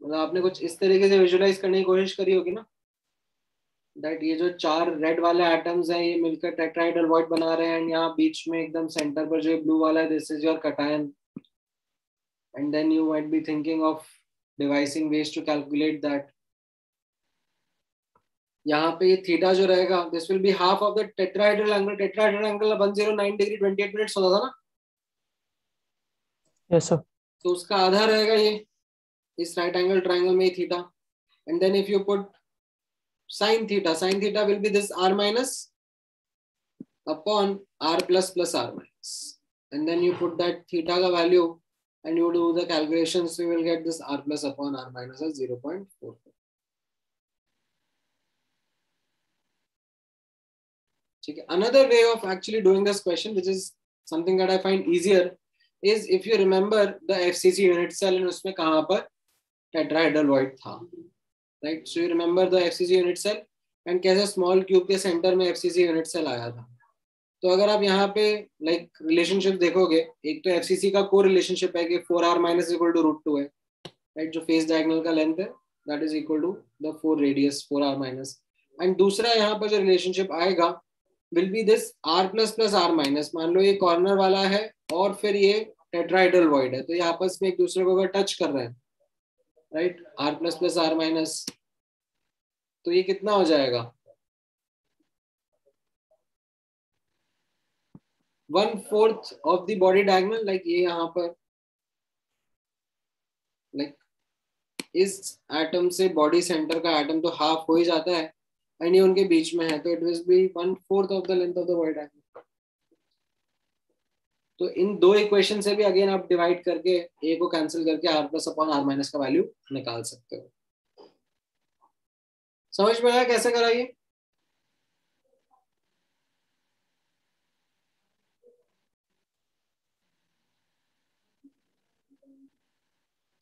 S1: मतलब आपने कुछ इस तरीके से विजुलाइज करने की कोशिश करी होगी ना? दैट ये जो चार रेड वाले एटम्स हैं ये मिलकर टेट्राइडल वॉइड बना रहे हैं एंड यहाँ बीच में एकदम सेंटर पर जो ब्लू वाला है this is your cation and then you might be thinking of devising ways to calculate that यहाँ पे ये थीटा जो रहेगा this will be half of the tetrahedral angle tetrahedral angle 109 degree 28 minutes होता था ना?
S5: यस सर
S1: तो उसका आधा रहेगा ये इस राइट एंगल ट्राइंगल में theta and then if you put sin theta sin theta will be this r minus upon r plus plus r minus and then you put that theta ka value and you do the calculations you will get this r plus upon r minus as 0.44 Okay. Another way of actually doing this question, which is something that I find easier, is if you remember the FCC unit cell and उसमें कहाँ पर tetrahedral void था Right so you remember the FCC unit cell and कैसे small cube के centre में FCC unit cell आया था? तो अगर आप यहाँ पे लाइक like, रिलेशनशिप देखोगे एक तो एफसीसी का को रिलेशनशिप है कि four r minus equal to root two है। राइट जो फेस डायगोनल का लेंथ है that is equal to the four radius four r minus and दूसरा यहाँ पर जो रिलेशनशिप आएगा will be this r plus plus r minus मान लो ये कॉर्नर वाला है और फिर ये टेट्राइडल वॉइड है। तो ये आपस में एक दूसरे को अगर टच कर रहे हैं right r plus plus r minus तो ये कितना हो जाएगा? One fourth of the body diagonal like ये यहाँ पर लाइक इस एटम से बॉडी सेंटर का एटम तो हाफ़ हो ही जाता है एंड ये उनके बीच में है तो it will be one fourth of the length of the body diagonal तो इन दो इक्वेशन से भी अगेन आप डिवाइड करके ए को कैंसिल करके r plus upon r minus का वैल्यू निकाल सकते हो। समझ में आया कैसे कराइए?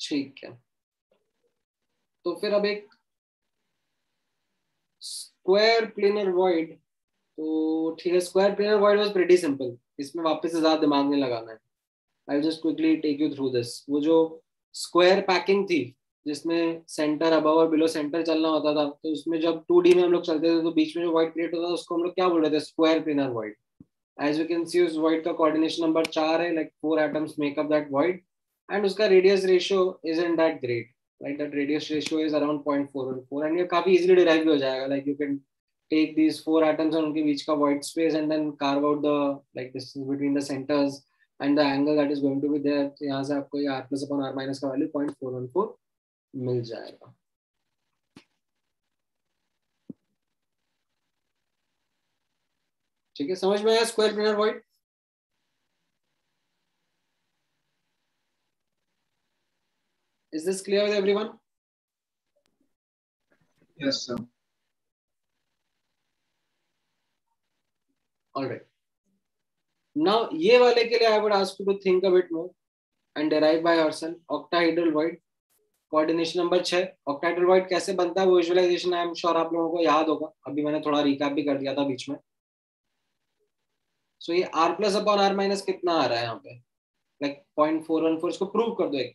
S1: ठीक है। तो फिर अब एक स्क्वायर प्लेनर वॉइड तो ठीक है square planar void was pretty simple इसमें वापस से ज़्यादा दिमाग नहीं लगाना है। I just quickly take you through this वो जो स्क्वायर पैकिंग थी, जिसमें सेंटर अबव और बिलो सेंटर चलना होता था तो उसमें जब टू में हम लोग चलते थे तो बीच में जो व्हाइट क्रिएट होता था, उसको हम लोग क्या बोल रहे थे? Square planar void as you can see उस व्हाइट का कोऑर्डिनेशन नंबर चार है like four atoms make up that void and उसका radius ratio is in that great right that radius ratio is around point four one four and ये काफ़ी easily derive भी हो जाएगा like you can take these four atoms and उनके बीच का void space and then carve out the like distance between the centers and the angle that is going to be there तो यहाँ से आपको ये r plus upon r minus का value point four one four मिल जाएगा ठीक है समझ में आया square planar void Is this clear with everyone?
S2: Yes, sir.
S1: Right. Now, ये वाले के लिए I would ask you to think a bit more and derive by yourself. Octahedral void. Coordination number छह. ऑक्टाइडल वॉइड कैसे बनता है? वो visualisation I am sure आप लोगों को याद होगा। अभी मैंने थोड़ा रिकैप भी कर दिया था बीच में। सो so, ये r plus upon r minus कितना आ रहा है यहाँ पे? Like point four one four इसको प्रूव कर दो एक।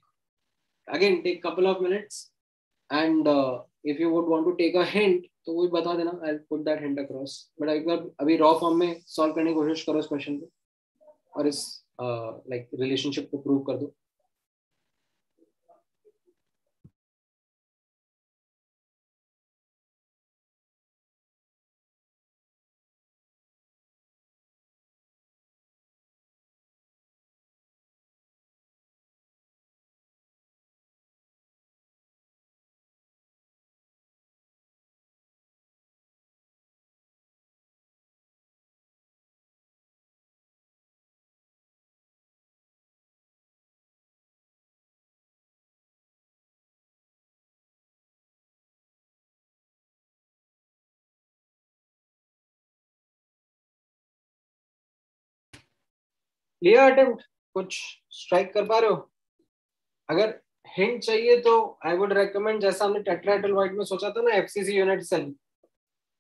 S1: Again take couple of minutes and if you would want to take a hint तो वो भी बता देना I put that hand across but एक बार अभी रॉ फॉर्म में सॉल्व करने की कोशिश करो इस क्वेश्चन को और इस लाइक uh, रिलेशनशिप को प्रूव कर दो। Clear अटेम्प्ट कुछ स्ट्राइक कर पा रहे हो? अगर हिंट चाहिए तो आई वुड रेकमेंड जैसा हमने टेट्राइडल वाइट में सोचा था ना एफसीसी यूनिट सेल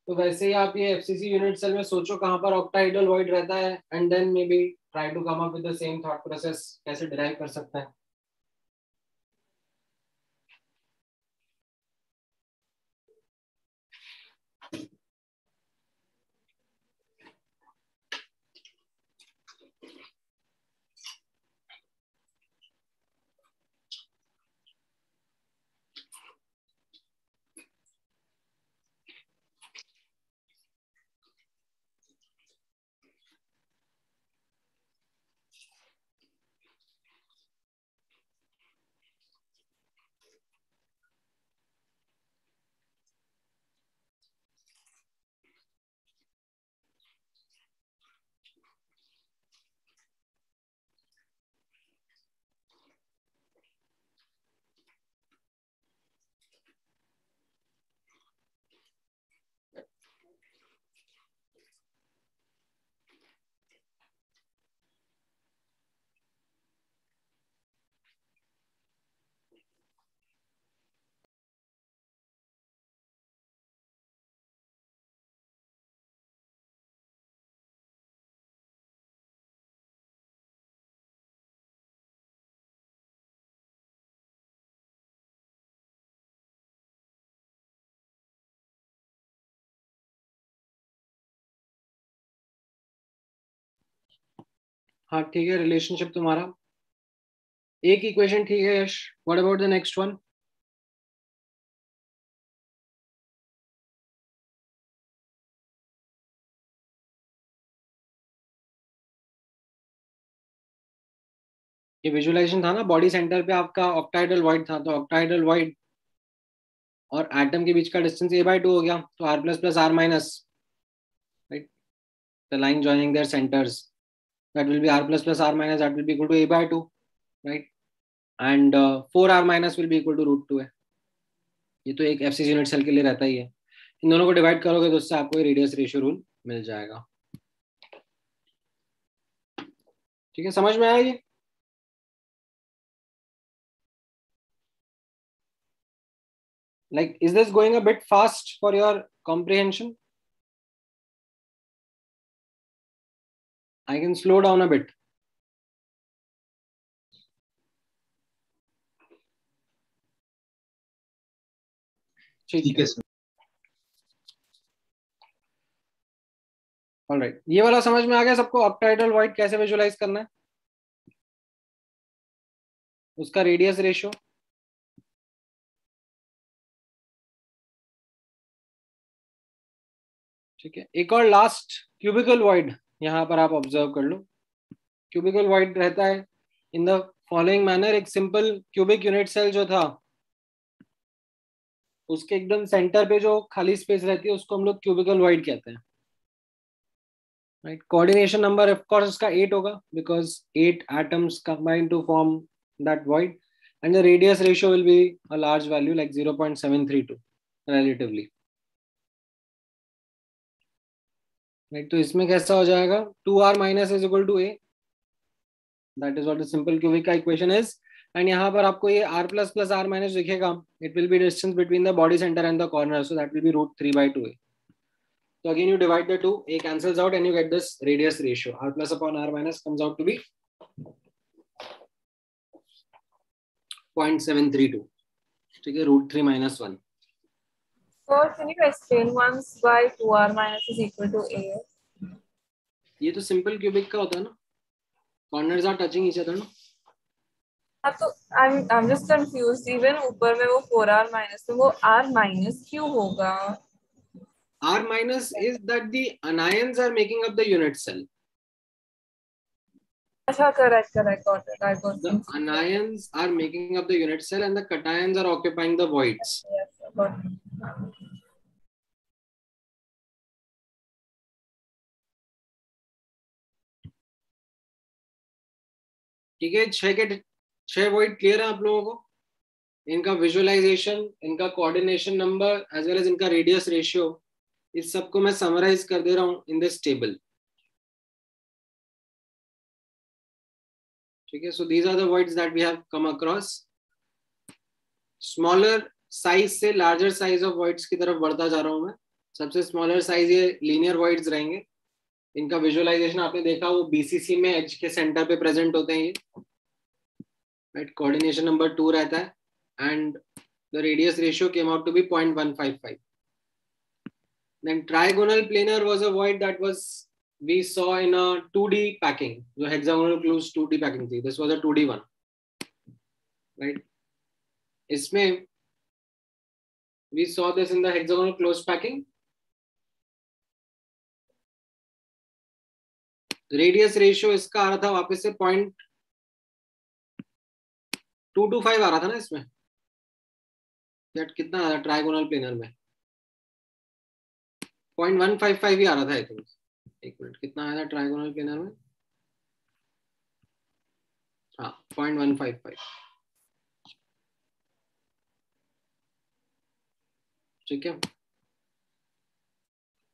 S1: तो वैसे ही आप ये एफसीसी यूनिट सेल में सोचो कहाँ पर ऑक्टाइडल वाइट रहता है and then maybe try to come up with the same thought process कैसे डिराइव कर सकते हैं। हाँ ठीक है रिलेशनशिप तुम्हारा। एक इक्वेशन ठीक है, Yash. What about the next one ये विजुअलाइजेशन था ना बॉडी सेंटर पे आपका ऑक्टाइडल वाइड था तो ऑक्टाइडल वाइड और एटम के बीच का डिस्टेंस ए बाय टू हो गया तो r plus plus r minus right the line joining their centres that will be r plus plus r minus that will be equal to a by 2 right and uh, 4r minus will be equal to root 2 है ये तो एक FCC unit cell के लिए रहता ही है इन दोनों को डिवाइड करोगे तो उससे आपको रेडियस रेशियो रूल मिल जाएगा ठीक है समझ में आया ये like is this going a bit fast for your comprehension I can slow down a bit.
S2: ठीक है। सर
S1: ऑलराइट ये वाला समझ में आ गया सबको? ऑक्टाइडल वाइट कैसे विजुलाइज करना है? उसका रेडियस रेशियो ठीक है। एक और लास्ट क्यूबिकल वाइड यहाँ पर आप ऑब्ज़र्व कर लो। क्यूबिकल वाइड रहता है। इन द फॉलोइंग मैनर एक सिंपल क्यूबिक यूनिट सेल जो था, उसके एकदम सेंटर पे जो खाली स्पेस रहती है, उसको हम लोग क्यूबिकल वाइड कहते हैं। Right coordination number of course उसका एट होगा because eight atoms combine to form that void and the radius ratio will be a large value like 0.732 relatively right तो इसमें कैसा हो जाएगा two r minus is equal to a that is what simple cubic का equation is and यहाँ पर आपको ये r plus plus r minus दिखेगा it will be distance between the body centre and the corner so that will be root three by two a So again, you divide the two, a cancels out and you get this radius ratio. R plus upon R minus comes out to be 0.732. ठीक है root 3 minus 1.
S4: Can you explain once why 2r minus is equal to a?
S1: ये तो simple cubic का होता है ना corners are touching each other ना
S4: हाँ तो I'm I'm just confused. Even ऊपर में वो 4r minus तो वो r minus क्यों होगा?
S1: R minus is that the anions are making up the unit cell.
S4: अच्छा correct correct got it. I got
S1: The
S4: confused.
S1: anions are making up the unit cell and the cations are occupying the voids.
S4: Yes, got it.
S1: ठीक है, छह के, छह void clear है आप लोगों को? इनका विजुअलाइजेशन इनका coordination number as well as इनका रेडियस रेशियो इस सबको मैं समराइज कर दे रहा हूँ इन दिस टेबल ठीक है so these are the voids that we have come across. Smaller size से लार्जर साइज़ ऑफ़ voids की तरफ़ बढ़ता जा रहा हूँ मैं। सबसे स्मॉलर साइज़ ये लीनियर voids रहेंगे। इनका विजुअलाइजेशन आपने देखा, वो बीसीसी में एज के सेंटर पे प्रेजेंट होते हैं ये। राइट कोऑर्डिनेशन नंबर टू रहता है। And the radius ratio came out to be point one five five then trigonal planar was a was, we saw in a 2d packing. जो hexagonal closed 2d packing थी। This was a 2d one. Right? इसमें we saw this in the hexagonal closed packing. Radius ratio इसका आ रहा था वापस से point two two five आ रहा था ना इसमें? कितना आ रहा ट्राइगोनल प्लेनर में। पॉइंट वन फाइव फाइव ही आ रहा था एक मिनट, कितना आया था ट्राइगोनल प्लेनर में? हाँ पॉइंट वन फाइव फाइव ठीक है?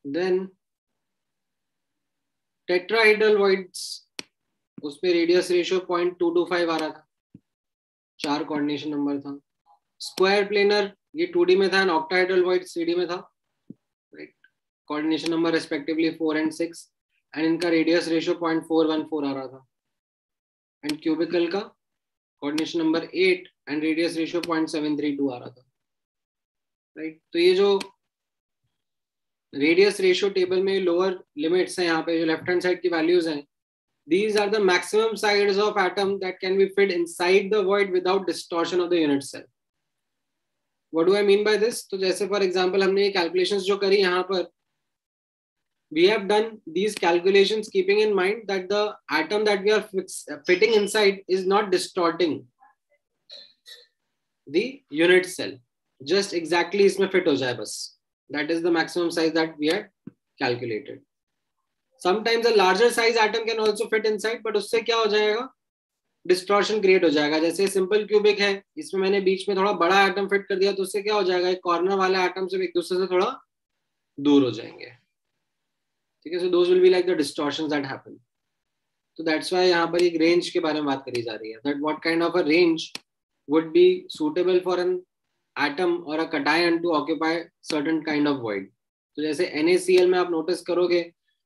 S1: देन टेट्राहाइड्रल वॉइड्स उसमें radius ratio point two two five आ रहा था। चार कोऑर्डिनेशन नंबर था। स्क्वायर प्लेनर ये टू डी में था एंड ऑक्टाहाइड्रल वॉइड थ्री में था। Right coordination number respectively four and six and इनका radius ratio point four one four आ रहा था। एंड क्यूबिकल का coordination number eight and radius ratio point seven three two आ रहा था। राइट तो ये जो रेडियस रेशियो टेबल में लोअर लिमिट्स हैं यहाँ पे जो लेफ़्ट हैंड साइड की वैल्यूज़ हैं these are the maximum side of atom that can be fit inside the void without distortion of the unit cell what do I mean by this तो जैसे for example हमने ये calculation जो करी यहाँ पर we have done these calculations keeping in mind that the atom that we are fix, fitting inside is not distorting the unit cell. Just exactly इसमें fit हो जाए बस। That is the maximum size that we had calculated. Sometimes a larger size atom can also fit inside, but उससे क्या हो जाएगा? Distortion create हो जाएगा। जैसे सिंपल क्यूबिक है, इसमें मैंने बीच में थोड़ा बड़ा एटम फिट कर दिया तो उससे क्या हो जाएगा? एक कॉर्नर वाले एटम से एक दूसरे से थोड़ा दूर हो जाएँगे। ठीक है? So those will be like the distortions that happen तो दैट्स व्हाई यहाँ पर एक रेंज के बारे में बात करी जा रही है। That what kind of a range would be suitable for an atom और a cation to occupy certain kind of void तो जैसे NaCl में आप नोटिस करोगे,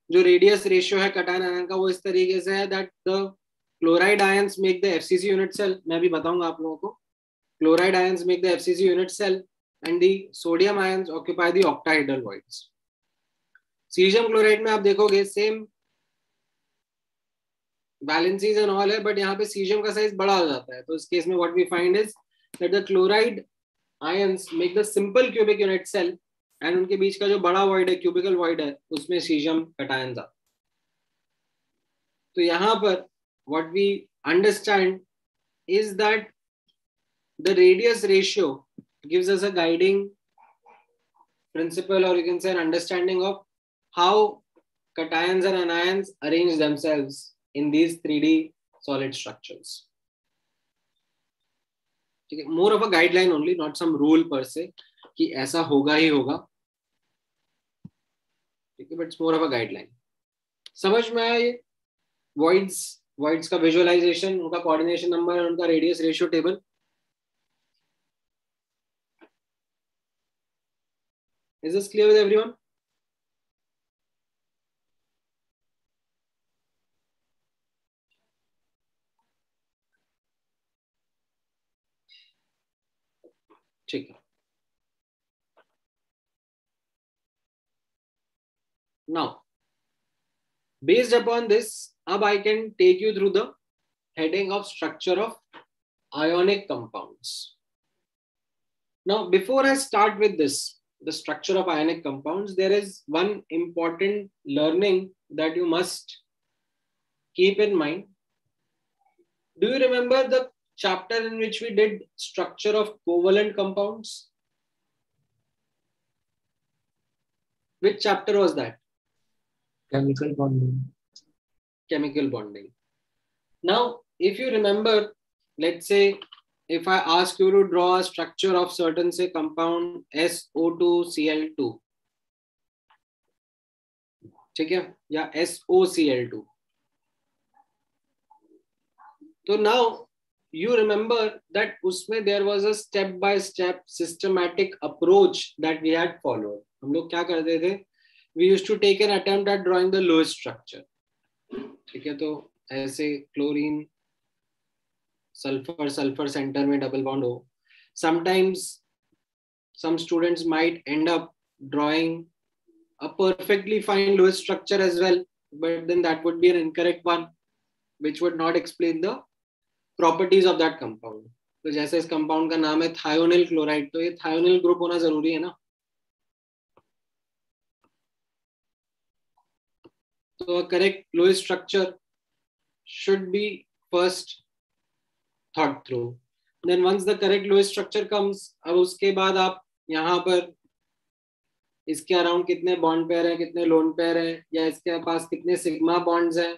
S1: जो रेडियस रेशियो है कटायन आयन का, वो इस तरीके से है that the chloride ions make the FCC unit cell मैं भी बताऊँगा आप लोगों को। Chloride ions make the FCC unit cell and the sodium ions occupy the octahedral voids caesium chloride में आप देखोगे सेम वैलेंसीज एंड ऑल है बट यहाँ पे सीजियम का साइज़ बड़ा हो जाता है। तो इस केस में what we find is that the chloride ions make the simple cubic unit cell and उनके बीच का जो बड़ा वॉइड है क्यूबिकल वॉइड है, उसमें सीजम कटायन तो यहाँ पर what we understand is that the radius ratio gives us a guiding principle और you can say understanding of how cations and anions arrange themselves in these three D solid structures ठीक है? More of a guideline only not some rule per se कि ऐसा होगा ही होगा। ठीक है? But more of a guideline समझ में आया ये? वॉइड्स वॉइड्स का विजुअलाइजेशन उनका कोऑर्डिनेशन नंबर उनका radius ratio table is this clear with everyone ठीक है now based upon this अब I can take you through the heading of structure of ionic compounds. Now, before I start with this, the structure of ionic compounds, there is one important learning that you must keep in mind. Do you remember the chapter in which we did structure of covalent compounds? Which chapter was that?
S3: Chemical bonding
S1: chemical bonding. Now, if you remember, let's say if I ask you to draw a structure of certain say compound SO2Cl2, ठीक है या SOCl2 तो now you remember that usme there was a step by step systematic approach that we had followed हम लोग क्या करते थे we used to take an attempt at drawing the lowest structure ठीक है तो ऐसे क्लोरीन सल्फर सल्फर सेंटर में डबल बॉन्ड हो sometimes some students might end up drawing a perfectly fine lowest structure as well but then that would be an incorrect one which would not explain the properties of that compound तो जैसे इस compound का नाम है thionyl chloride तो ये thionyl group होना ज़रूरी है ना? तो correct Lewis structure should be first thought through then once the correct Lewis structure comes अब उसके बाद आप यहाँ पर इसके अराउंड कितने बॉन्ड पेयर हैं, कितने लोन पेयर हैं, या इसके पास कितने सिग्मा बॉन्ड्स हैं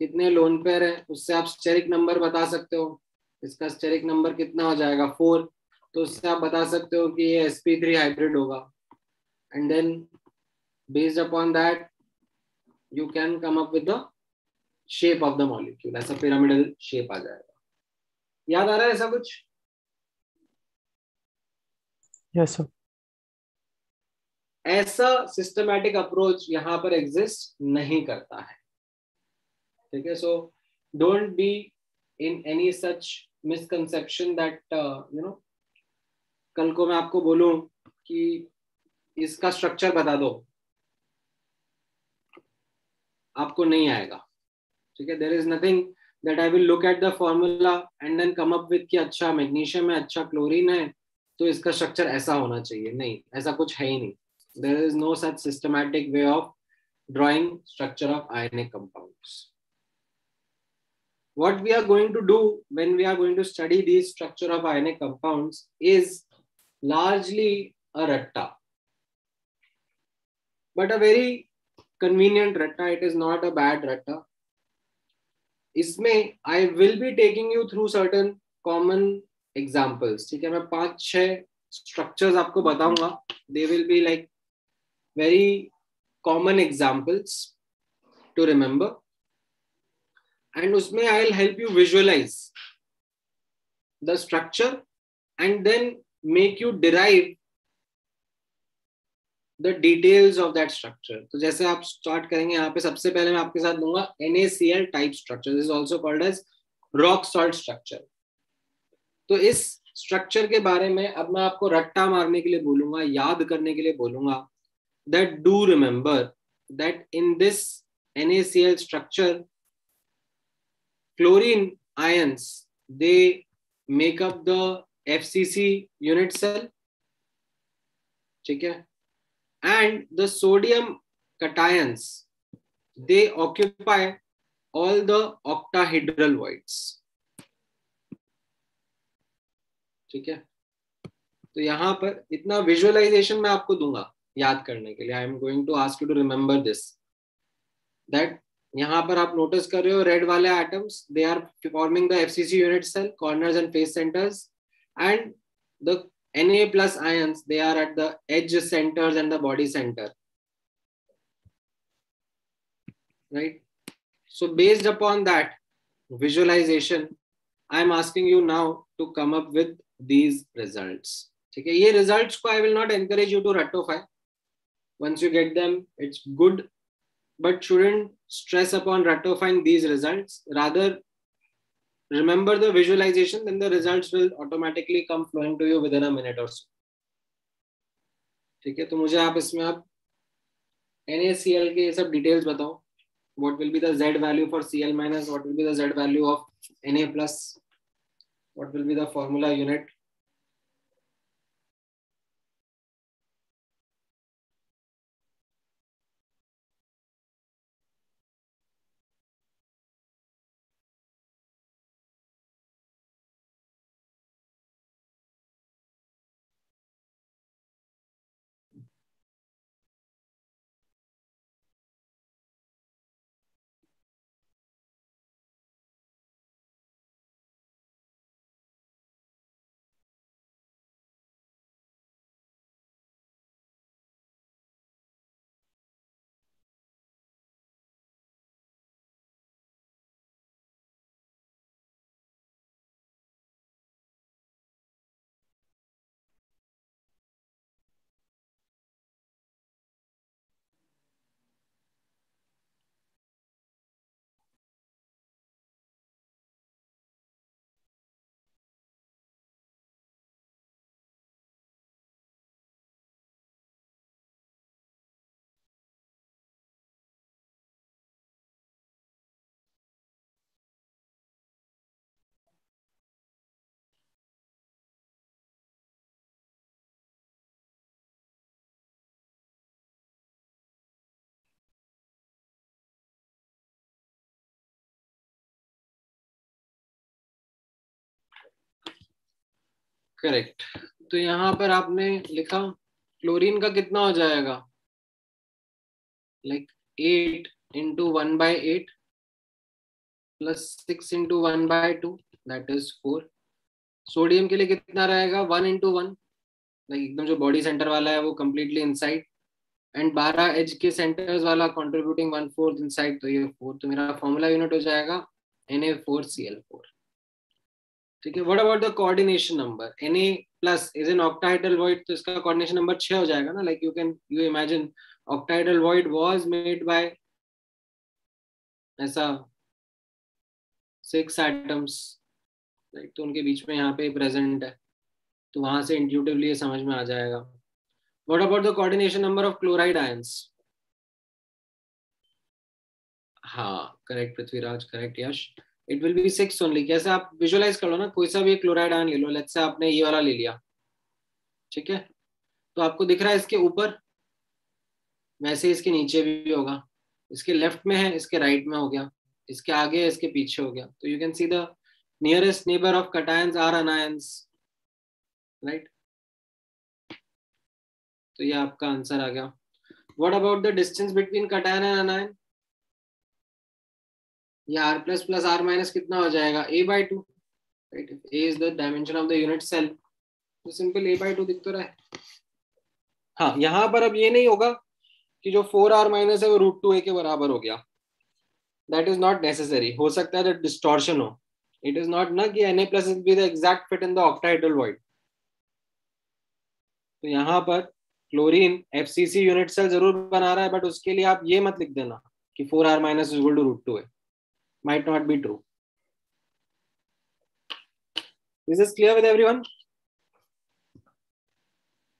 S1: कितने लोन पेयर है उससे आप स्टेरिक नंबर बता सकते हो। इसका स्टेरिक नंबर कितना हो जाएगा? फोर तो उससे आप बता सकते हो कि ये sp3 हाइब्रिड होगा। And then based upon that you can come up with the shape of the molecule ऐसा पिरामिडल शेप आ जाएगा। याद आ रहा है ऐसा कुछ?
S5: यस सर
S1: ऐसा सिस्टमैटिक अप्रोच यहाँ पर एग्जिस्ट नहीं करता है। ठीक है? So don't be in any such misconception that you know कल को मैं आपको बोलूँ कि इसका स्ट्रक्चर बता दो। आपको नहीं आएगा। ठीक है? There is nothing that I will look at the formula and then come up with कि अच्छा मैग्नीशियम है अच्छा क्लोरीन है तो इसका स्ट्रक्चर ऐसा होना चाहिए। नहीं, ऐसा कुछ है ही नहीं। There is no such systematic way of drawing structure of ionic compounds. what we are going to do when we are going to study the structure of ionic compounds is largely a ratta. But a very convenient ratta, it is not a bad ratta. इसमें I will be taking you through certain common examples. ठीक है मैं पांच छह structures आपको बताऊंगा they will be like very common examples to Remember उसमें आई i'll help you visualize the structure and then make you derive the details of that structure. तो जैसे आप स्टार्ट करेंगे, यहाँ पे सबसे पहले मैं आपके साथ दूँगा NaCl type structure this is also called as rock salt structure तो इस स्ट्रक्चर के बारे में अब मैं आपको रट्टा मारने के लिए बोलूँगा, याद करने के लिए बोलूँगा that do remember that in this NaCl structure chlorine ions, they make up the FCC unit cell. Okay? And the sodium cations, they occupy all the octahedral voids. ठीक है तो यहाँ पर इतना विजुअलाइजेशन मैं आपको दूँगा याद करने के लिए I am going to ask you to remember this that यहाँ पर आप नोटिस कर रहे हो रेड वाले atoms they are forming the FCC unit cell corners and face centres and the Na plus ions they are at the edge centers and the body center right so based upon that visualization i am asking you now to come up with these results है ये results को I will not encourage you to ratify once you get them it's good but shouldn't stress upon ratifying these results. Rather, remember the visualization, then the results will automatically come flowing to you within a minute or so. ठीक है तो मुझे आप इसमें आप NaCl के ये सब डिटेल्स बताओ what will be the Z value for Cl minus what will be the Z value of Na plus what will be the formula unit correct तो यहाँ पर आपने लिखा क्लोरीन का कितना हो जाएगा? Like eight into one by eight plus six into one by two that is four sodium के लिए कितना रहेगा? वन इंटू वन लाइक एकदम जो बॉडी सेंटर वाला है, वो कम्प्लीटली इनसाइड एंड बारह एज के सेंटर्स वाला कंट्रीब्यूटिंग वन फोर्थ इनसाइड तो ये फोर तो मेरा फॉर्मूला यूनिट हो जाएगा N A four C L four ठीक है what about the coordination number N A plus is an octahedral void तो इसका कोऑर्डिनेशन नंबर छह हो जाएगा ना? Like you can you imagine octahedral void was made by ऐसा सिक्स एटम्स राइट तो उनके बीच में यहाँ पे प्रेजेंट है तो वहाँ से इंट्यूटिवली समझ में आ जाएगा। What about the coordination number of chloride ions हाँ correct Prithviraj correct Yash. It will be six only कैसे आप विजुअलाइज कर लो ना, कोई सा भी क्लोराइड आयन ले लो लेट्स से आपने ये वाला ले लिया। ठीक है? तो आपको दिख रहा है इसके ऊपर, वैसे इसके नीचे भी होगा। इसके लेफ़्ट में है, इसके राइट में हो गया। इसके आगे है, इसके पीछे हो गया। तो you can see the nearest neighbour of cations are anions right तो ये आपका आंसर आ गया। What about the distance between cation and anion ये r plus plus r minus कितना हो जाएगा? A by two right a is the dimension of the unit cell तो सिंपल ए बाई टू दिख तो रहा है। हाँ यहाँ पर अब ये नहीं होगा कि जो फोर आर माइनस है वो रूट टू ए के बराबर हो गया। दैट इज़ नॉट नेसेसरी हो सकता है डिस्टॉर्शन हो। इट इज़ नॉट ना कि N A plus be the exact fit in the octahedral void तो यहाँ पर क्लोरीन एफसीसी यूनिट सेल ज़रूर बना रहा है बट उसके लिए आप ये मत लिख देना कि four r minus is two root two है might not be true. Is this clear with everyone?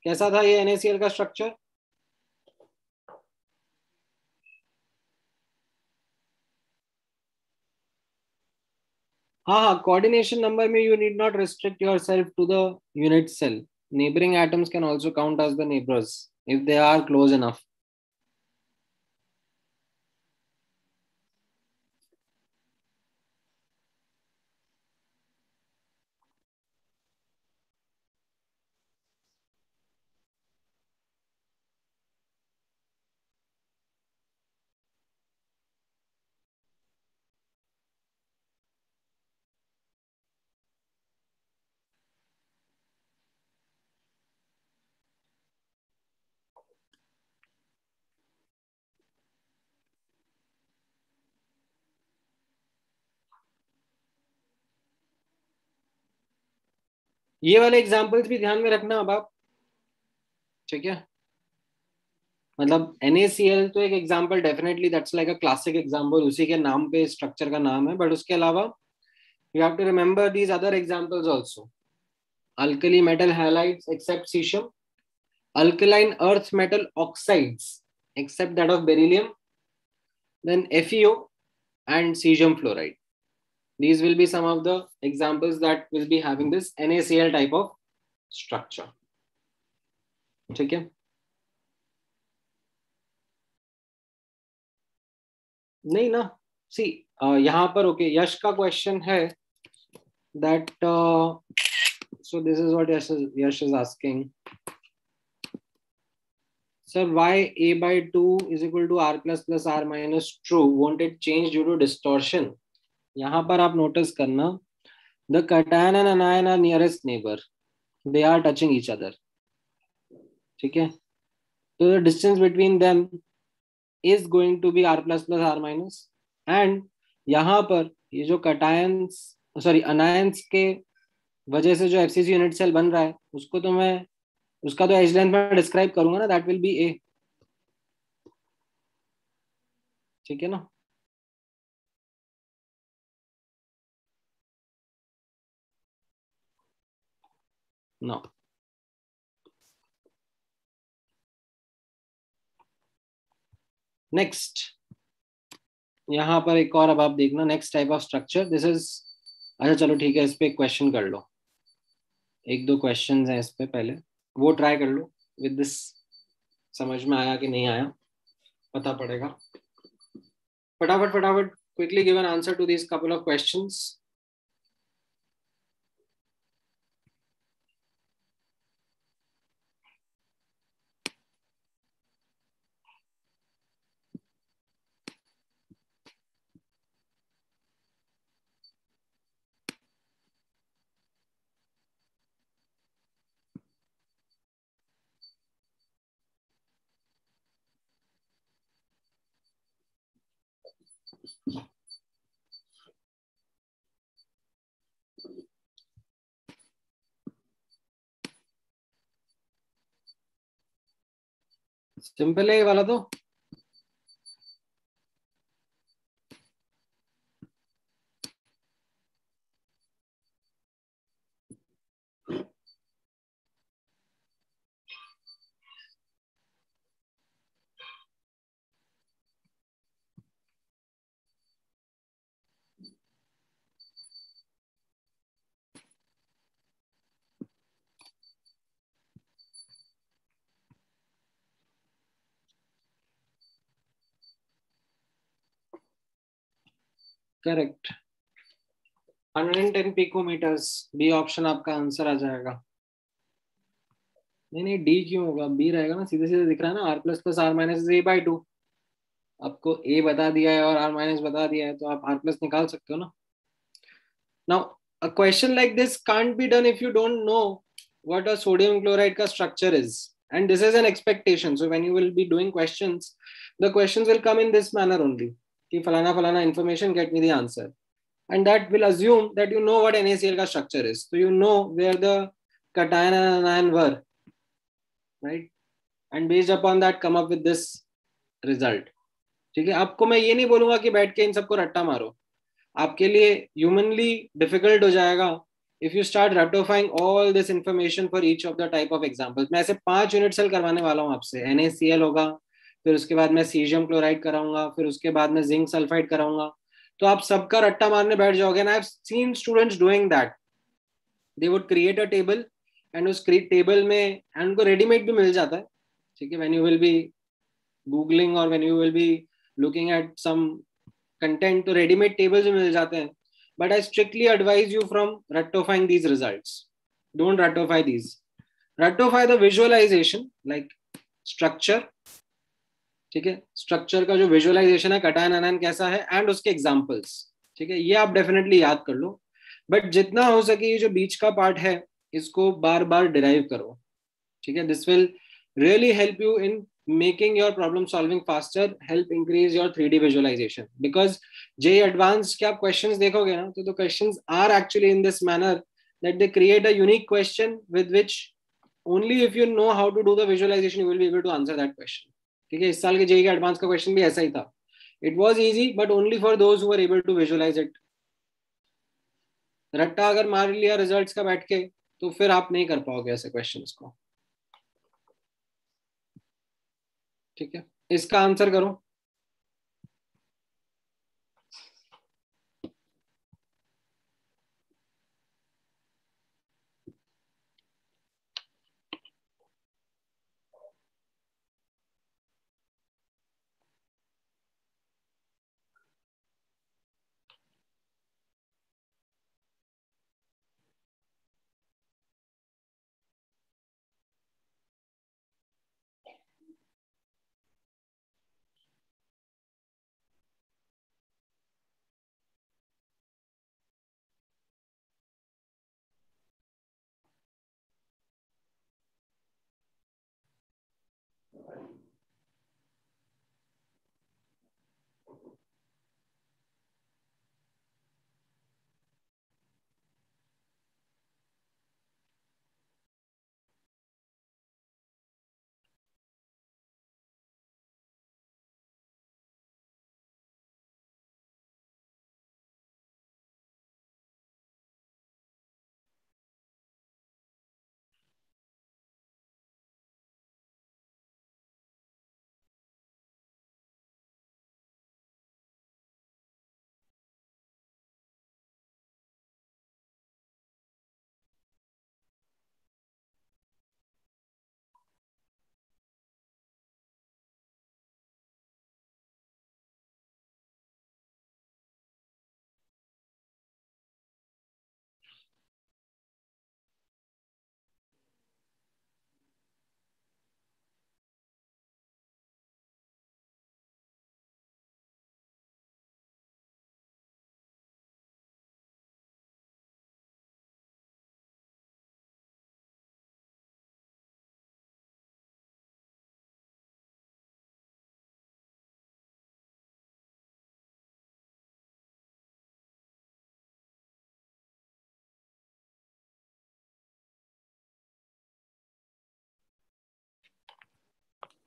S1: कैसा था ये NaCl का स्ट्रक्चर हाँ हाँ coordination number में you need not restrict yourself to the unit cell. Neighboring atoms can also count as the neighbors if they are close enough. ये वाले examples भी ध्यान में रखना अब आप। ठीक है? मतलब NaCl तो एक example definitely that's like a classic example उसी के नाम पे स्ट्रक्चर का नाम है बट उसके अलावा you have to remember these other examples also alkali metal halides except caesium alkaline earth metal oxides except that of beryllium, then FeO and cesium fluoride. these will be some of the examples that will be having this NaCl type of structure ठीक है नहीं ना सी uh, यहाँ पर okay okay, Yash का question है that uh, so this is what Yash is, Yash is asking sir why a by 2 is equal to r plus plus r minus true won't it change due to distortion यहाँ पर आप notice करना the cation and anion are nearest neighbour they are touching each other ठीक है? तो the distance between them is going to be r plus plus r minus and यहाँ पर ये जो कटायंस सॉरी अनायंस के वजह से जो एफसीसी यूनिट सेल बन रहा है, उसको तो मैं, उसका तो एज लेंथ में डिस्क्राइब करूँगा ना दैट विल बी ए ठीक है ना? नो नेक्स्ट यहाँ पर एक और अब आप देखना next type of structure this is अच्छा चलो ठीक है, इस पे क्वेश्चन कर लो। एक दो क्वेश्चन हैं इस पे पहले। वो ट्राई कर लो। विद दिस समझ में आया कि नहीं आया? पता पड़ेगा। फटाफट फटाफट quickly give an answer to this couple of questions simple है वाला तो। करेक्ट 110 पिकोमीटर्स बी ऑप्शन आपका आंसर आ जाएगा। नहीं नहीं डी क्यों होगा? बी रहेगा ना सीधे सीधे दिख रहा है ना? R plus plus r minus a by two आपको ए बता दिया है और आर माइनस बता दिया है तो आप आर प्लस निकाल सकते हो ना। Now a question like this can't be done if you don't know what a sodium chloride का structure is and this is an expectation so when you will be doing questions the questions will come in this manner only कि फलाना फलाना information get me the and that will assume that you know what N A L का structure is तो you know way are दटायन N were right and based upon that come up with this result ठीक है? आपको मैं ये नहीं बोलूँगा कि बैठ के इन सबको रट्टा मारो। आपके लिए ह्यूमनली डिफ़िकल्ट हो जाएगा if you start रटोफाइंग all this information for each of the type of example मैं ऐसे पाँच यूनिट सेल करवाने वाला हूँ आपसे। एन ए सी एल होगा फिर उसके बाद मैं सीजियम क्लोराइड कराऊँगा, फिर उसके बाद मैं जिंक सल्फाइड कराऊँगा। तो आप सबका रट्टा मारने बैठ जाओगे ना। I seen students doing that they would create a table and उस टेबल में एंड उनको रेडीमेड भी मिल जाता है। ठीक है when you will be googling और when you will be looking at some content तो रेडीमेड टेबल्स भी मिल जाते हैं। But I strictly advise you from रट्टोफाइंग these results don't रट्टोफाई दीज रट्टोफाई द विजुअलाइजेशन लाइक स्ट्रक्चर ठीक है? स्ट्रक्चर का जो विजुअलाइजेशन है कटायन अनायन कैसा है? एंड उसके एग्जाम्पल्स ठीक है? ये आप डेफिनेटली याद कर लो। बट जितना हो सके ये जो बीच का पार्ट है, इसको बार बार डिराइव करो। ठीक है? This will really help you in making your problem solving faster help increase your three D visualisation because JEE advance के आप क्वेश्चन देखोगे ना तो question are actually in this manner that they create a unique question with which only if you know how to do the visualization, you will be able to answer that question. ठीक है, इस साल के JEE का advance का question भी ऐसा ही था। It was easy but only for those able to visualise it रट्टा अगर मार लिया रिजल्ट्स का बैठ के तो फिर आप नहीं कर पाओगे ऐसे क्वेश्चन को। ठीक है? इसका आंसर करो।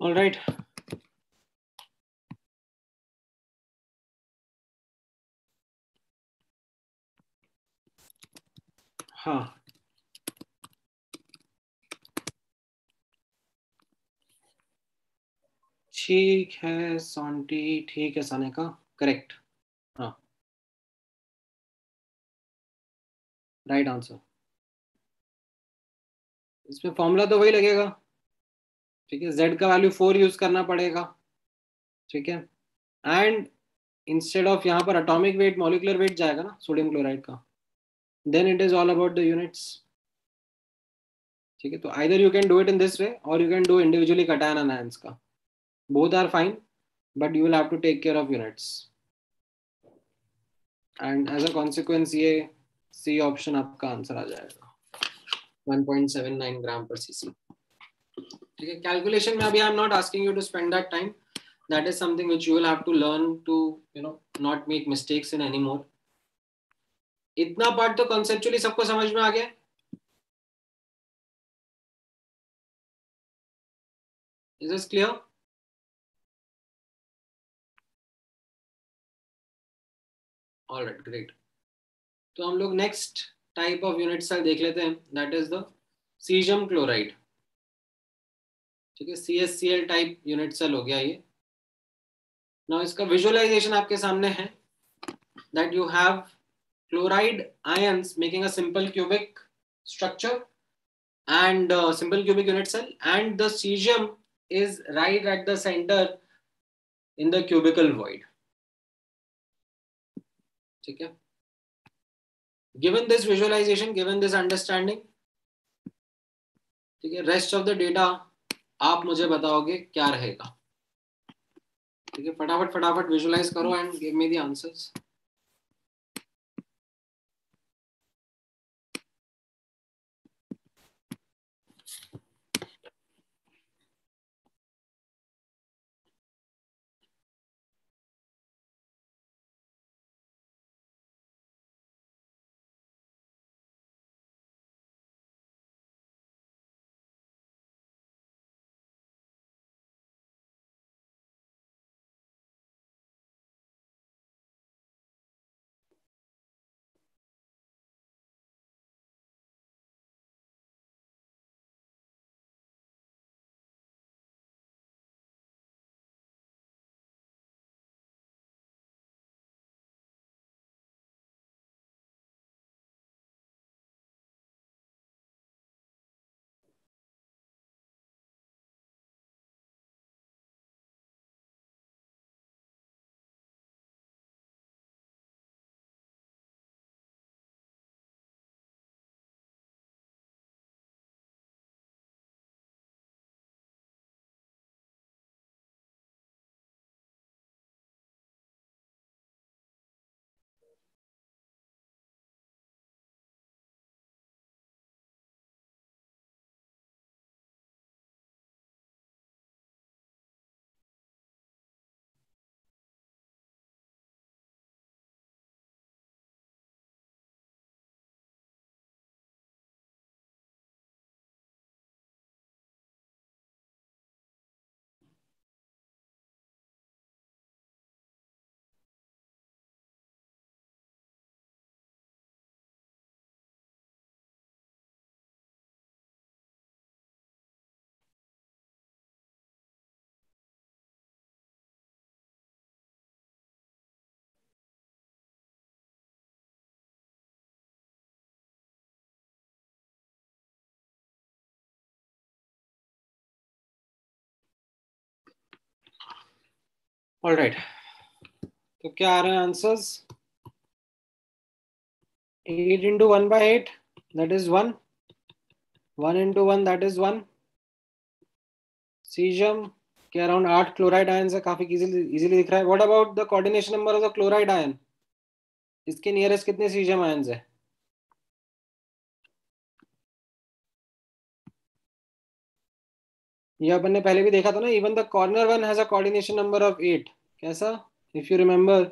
S1: All right. हाँ ठीक है सॉन्टी ठीक है सने का करेक्ट हाँ राइट आंसर इसमें फॉर्मूला तो वही लगेगा। ठीक है, z का वैल्यू फोर यूज़ करना पड़ेगा। ठीक है एंड इंस्टेड ऑफ़ यहाँ पर अटोमिक वेट मॉलिकुलर वेट जाएगा ना सोडियम क्लोराइड का then it is all about the units ठीक है तो either you can do it in this way और you can do individually cation anions का। Both are fine, but you will have to take care of units and as a consequence, ये C option आपका answer आ जाएगा। 1.79 ग्राम per cc ठीक है? Calculation में अभी I am not asking you to spend that time that is something which you will have to learn to, you know, not make mistakes in anymore इतना part तो conceptually सबको समझ में आ गया? Is this clear? All right great तो हम लोग next type of unit cell देख लेते हैं. That is the caesium chloride ठीक है C S C L type unit cell हो गया ये। ना इसका विजुअलाइजेशन आपके सामने है that you have chloride ions making simple cubic structure and simple cubic unit cell and the caesium is right at the centre in the cubical void ठीक है? Given this visualisation given this understanding ठीक है? Rest of the data आप मुझे बताओगे क्या रहेगा? ठीक है, फटाफट फटाफट विजुलाइज करो and give me the answers all right तो क्या आ रहे हैं answers eight into one by eight that is one one into one that is one caesium के अराउंड आठ क्लोराइड आयन है, काफ़ी इजीली दिख रहा है. What about the coordination number of the chloride ion इसके नियरेस्ट कितने सीजम आयन है? ये अपन ने पहले भी देखा था ना even the corner one has a coordination number of eight कैसा? इफ़ यू रिमेंबर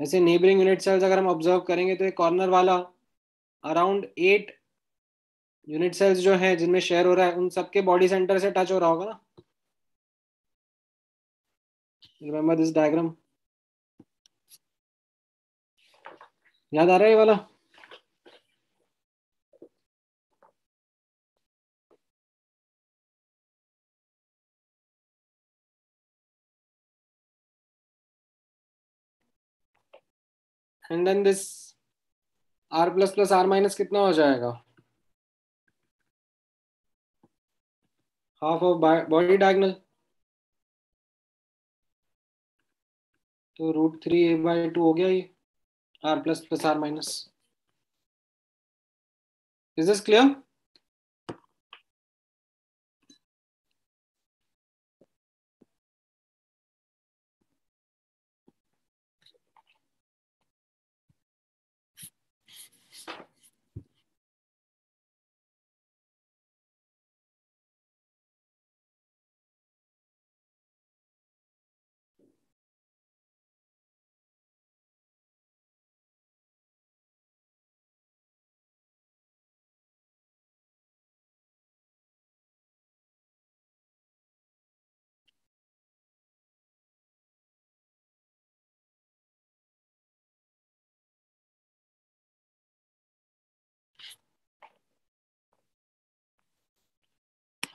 S1: ऐसे नेबरिंग यूनिट सेल्स अगर हम ऑब्ज़र्व करेंगे तो ये कॉर्नर वाला अराउंड एट यूनिट सेल्स जो है, जिनमें शेयर हो रहा है, उन सबके बॉडी सेंटर से टच हो रहा होगा ना? रिमेम्बर दिस डायग्राम याद आ रहा है ये वाला? And then this r plus plus r minus कितना हो जाएगा? हाफ़ ऑफ़ बॉडी डायगनल तो root three a by two हो गया ये। R plus plus r minus is this clear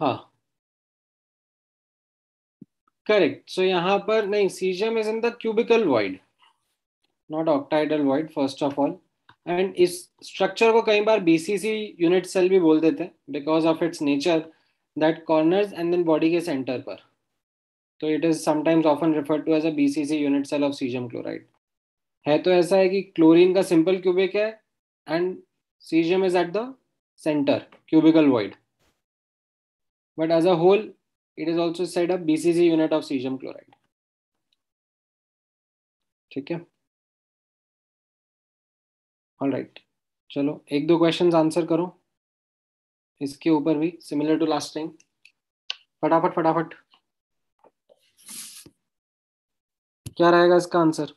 S1: हाँ। करेक्ट सो यहाँ पर, नहीं caesium is in the cubical void not octahedral void first of all and इस structure को कई बार बीसीसी यूनिट सेल भी बोल देते हैं because of its nature that corners and then body के सेंटर पर। तो it is sometimes often referred to as a BCC unit cell of caesium chloride है तो ऐसा है कि क्लोरीन का सिंपल क्यूबिक है and caesium is at the centre cubical void but as a whole, it is also said a bcc unit of cesium chloride. ठीक है? All right चलो, एक दो क्वेश्चंस आंसर करो। इसके ऊपर भी सिमिलर टू लास्ट टाइम फटाफट फटाफट। क्या रहेगा इसका आंसर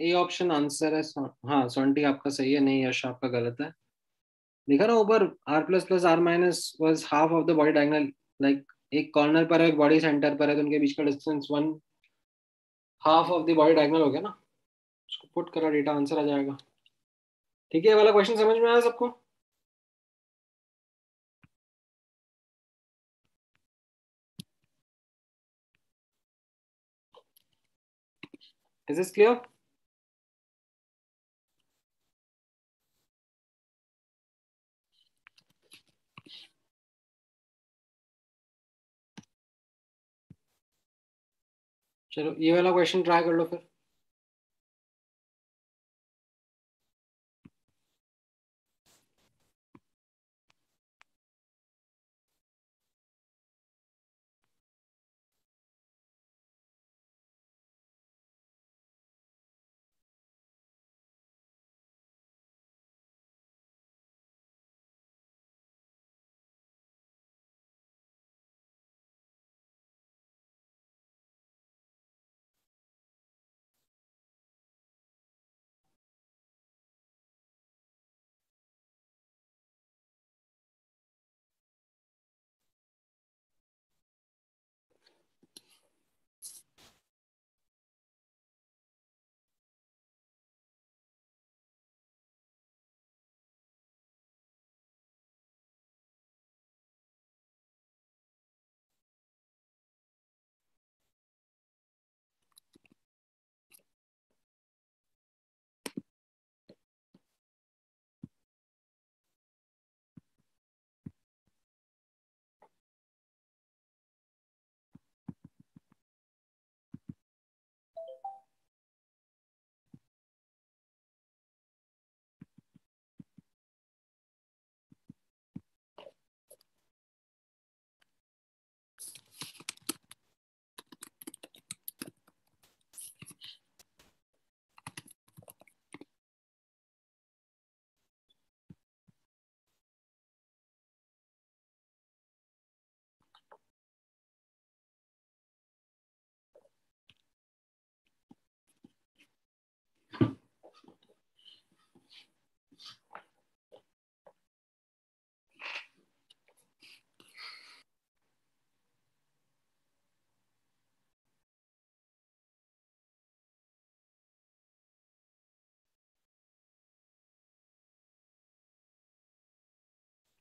S1: ए ऑप्शन आंसर है हाँ सेवेंटी आपका सही है, नहीं, यश, आपका गलत है। देखा ना ऊपर r plus plus r minus was half of the body diagonal like एक कॉर्नर पर है, एक बॉडी सेंटर पर है तो उनके बीच का distance one half of the body diagonal हो गया ना? उसको पुट करा डेटा आंसर आ जाएगा। ठीक है वाला क्वेश्चन समझ में आया सबको? Is this clear? चलो ये वाला क्वेश्चन ट्राई कर लो फिर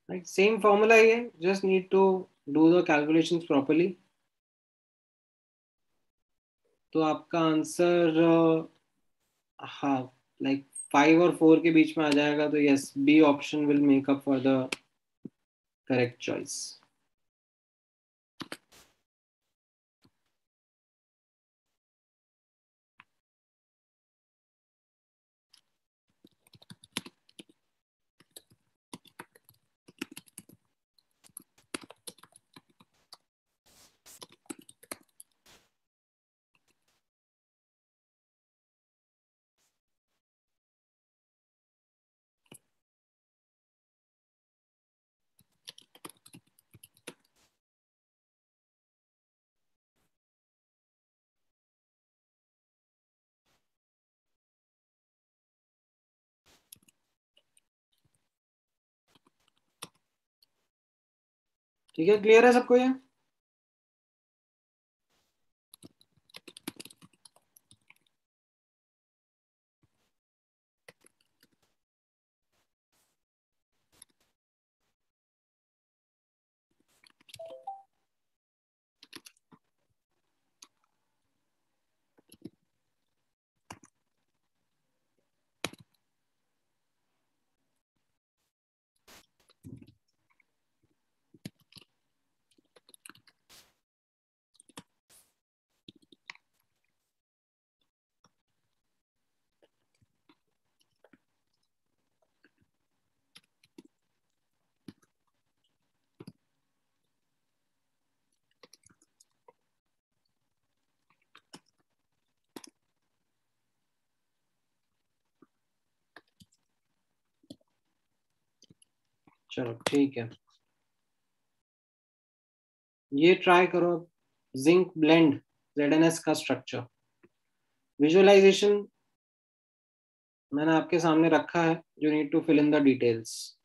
S1: right same formula here just need to do the calculations properly तो आपका आंसर हाँ लाइक फाइव और फोर के बीच में आ जाएगा तो yes B option will make up for the correct choice ठीक है? क्लियर है सबको ये? चलो, ठीक है। ये ट्राई करो जिंक ब्लेंड ZNS का स्ट्रक्चर विजुअलाइजेशन मैंने आपके सामने रखा है you need to fill in the details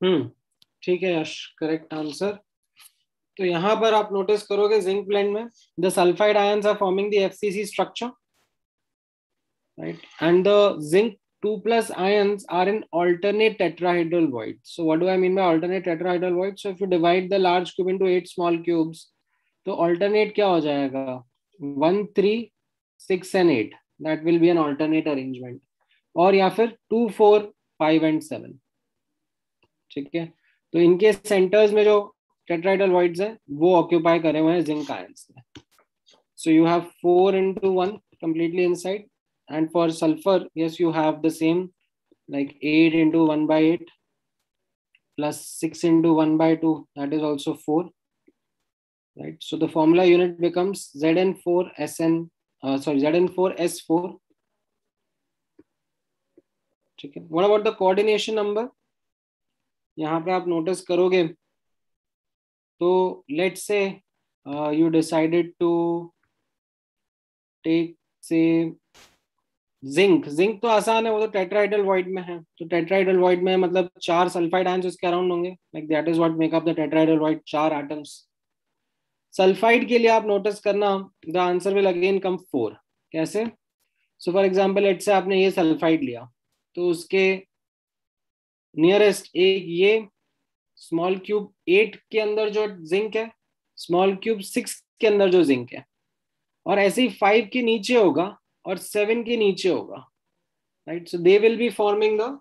S1: hmm ठीक है यश करेक्ट आंसर तो यहाँ पर आप नोटिस करोगे जिंक प्लेन में the sulphide ion are forming the FCC structure right and the zinc two plus ion are in alternate tetrahedral void so what do I mean by alternate tetrahedral void so if you divide the large cube into eight small cubes तो alternate क्या हो जाएगा? One three six and eight that will be an alternate arrangement और या फिर two four five and seven ठीक है? तो इनके सेंटर्स में जो टेट्राइडल वॉइड्स है, वो ऑक्यूपाई करे हुए हैं zinc ion so. You have four into one completely inside and for sulphur yes you have the same like eight into one by eight plus six into one by two that is also four right so the formula unit becomes Z N four S N sorry Z N four S four ठीक है? What about the coordination number यहाँ पे आप notice करोगे तो late से you decided to take, say zinc zinc तो आसान है, वो तो टेट्राइडल वॉइड में है। तो टेट्राइडल वॉइड में मतलब चार सल्फाइड आयंस उसके अराउंड होंगे। Like that is what make up the tetrahedral void चार एटम्स सल्फाइड के लिए आप नोटिस करना the answer will again come four कैसे? सो फॉर एग्जांपल लेट से आपने ये सल्फाइड लिया तो उसके नियरेस्ट एक ये स्मॉल क्यूब एट के अंदर जो जिंक है स्मॉल क्यूब सिक्स के अंदर जो जिंक है। और ऐसे ही फाइव के नीचे होगा और सेवन के नीचे होगा। Right so they will be forming the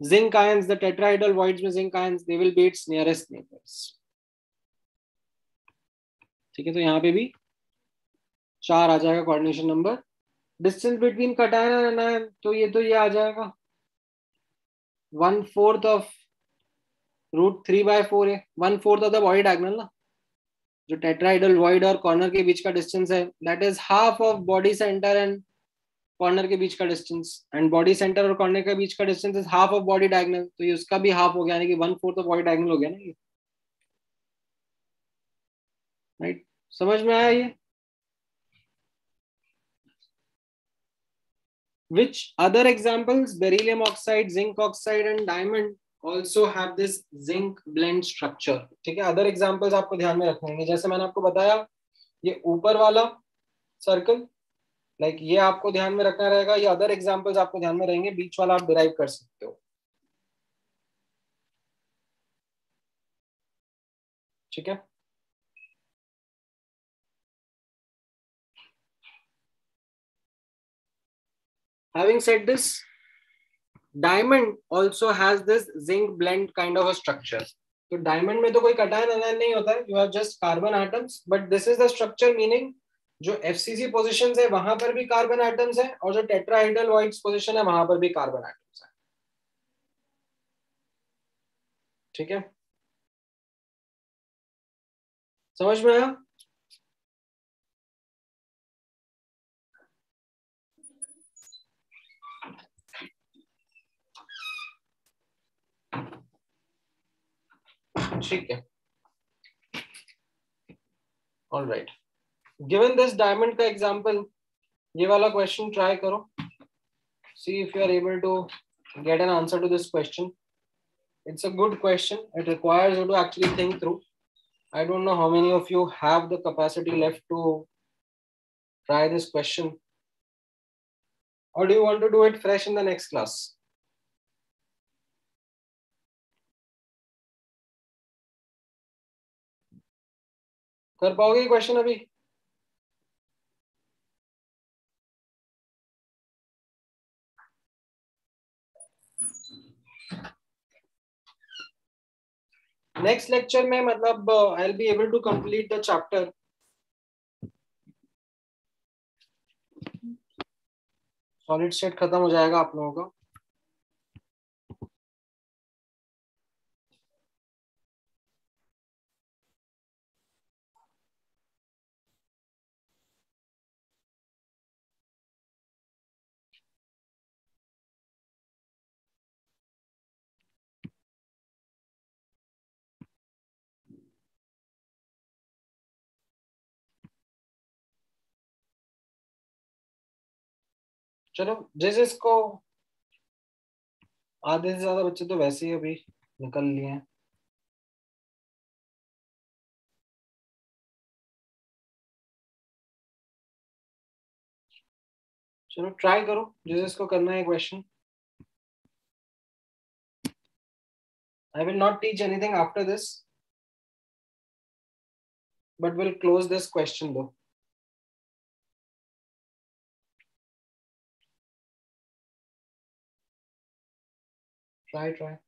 S1: zinc ions the tetrahedral voids में zinc ions they will be its nearest neighbours ठीक है तो यहाँ पे भी चार आ जाएगा coordination number distance between cation and anion तो ये तो ये आ जाएगा। One fourth of root three by four है one fourth of the body diagonal ना, जो टेट्राइडल वॉइड और कॉर्नर के बीच का डिस्टेंस है that is half of body centre and corner के बीच का डिस्टेंस एंड बॉडी सेंटर और कॉर्नर के बीच का distance is half of body diagonal तो ये उसका भी हाफ़ हो गया, यानी कि one fourth of body diagonal हो गया ना ये। Right right? समझ में आया ये? Which other examples, beryllium oxide, zinc oxide and diamond also have this zinc blend structure. ठीक है? अदर एग्जांपल्स आपको ध्यान में रखने होंगे। जैसे मैंने आपको बताया, ये ऊपर वाला सर्कल लाइक like ये आपको ध्यान में रखना रहेगा। ये अदर एग्जांपल्स आपको ध्यान में रहेंगे। बीच वाला आप डिराइव कर सकते हो। ठीक है? Having said this, diamond also has this zinc blend kind of a structure. तो डायमंड में तो कोई कटायन अनायन नहीं होता है। You have just carbon atoms but this is the structure meaning जो एफसीसी पोजीशंस है, वहाँ पर भी कार्बन एटम्स है, और जो टेट्राहाइड्रल वाइड्स पोजीशन है, वहाँ पर भी कार्बन एटम्स है। ठीक है? समझ में आया? ठीक है all right given this diamond का एग्जाम्पल ये वाला क्वेश्चन ट्राई करो see if you are able to get an answer to this question it's a good question it requires you to actually think through i don't know how many of you have the capacity left to try this question or do you want to do it fresh in the next class कर पाओगे question अभी? Next lecture में मतलब I be able to complete the chapter solid state खत्म हो जाएगा आप लोगों का। चलो, जैसे इसको आधे से ज़्यादा बच्चे तो वैसे ही अभी निकल लिए हैं। चलो ट्राई करो, जैसे इसको करना है question I will not teach anything after this but will close this question दो Right, right.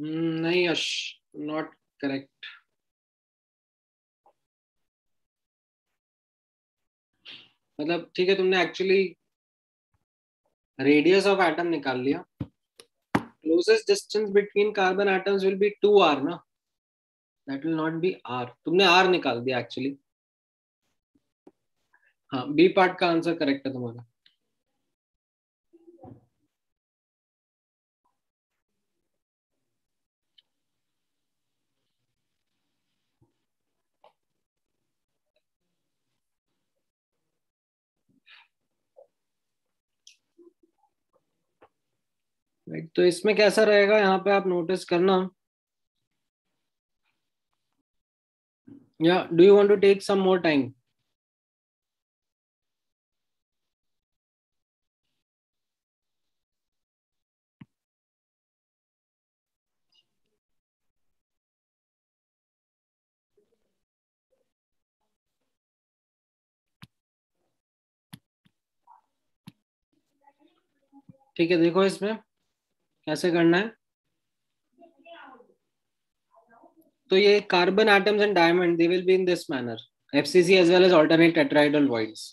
S1: नहीं यश नॉट करेक्ट मतलब ठीक है, तुमने एक्चुअली रेडियस ऑफ़ एटम निकाल लिया। Closest distance between carbon atoms will be two r ना? That will not be r तुमने आर निकाल दिया एक्चुअली हाँ बी पार्ट का आंसर करेक्ट है तुम्हारा। राइट तो इसमें कैसा रहेगा? यहाँ पे आप नोटिस करना। या do you want to take some more time ठीक है, देखो इसमें। कैसे करना है? तो ये carbon atoms and diamond they will be in this manner FCC as well as alternate tetrahedral voids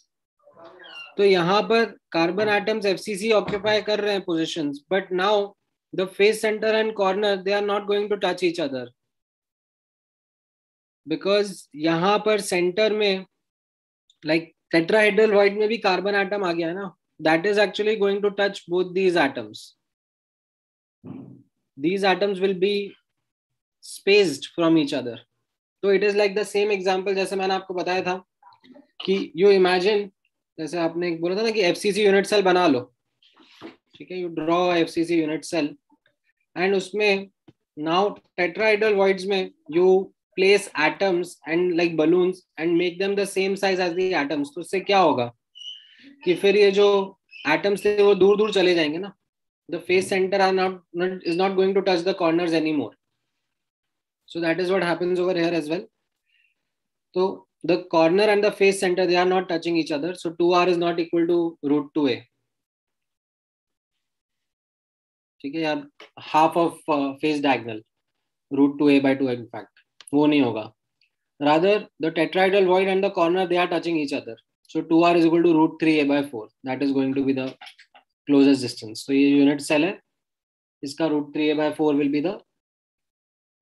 S1: तो यहाँ पर कार्बन एटम्स एफसीसी ऑक्यूपाई कर रहे हैं positions but now the face centre and corner they are not going to touch each other because यहाँ पर centre में like tetrahedral void में भी कार्बन एटम आ गया है ना? That is actually going to touch both these atoms these atoms will be spaced from each other. तो it is like the same example जैसे मैंने आपको बताया था कि यू इमेजिन जैसे आपने बोला था ना कि एफसीसी यूनिट सेल बना लो। ठीक है you draw FCC unit cell and उसमें नाउ टेट्राइडल वॉइड्स में you place atoms and like balloons and make them the same size as the atoms तो उससे क्या होगा कि फिर ये जो एटम्स थे वो दूर दूर चले जाएँगे ना। The face centre are not is not going to touch the corners any more so that is what happens over here as well तो the corner and the face center, they are not touching each other. So 2r is not equal to root 2a ठीक है यार? Half of face diagonal root two a by two in fact वो नहीं होगा. Rather the tetrahedral void and the corner they are touching each other so two r is equal to root three a by four that is going to be the closest distance तो ये unit cell है। इसका root three a by four will be the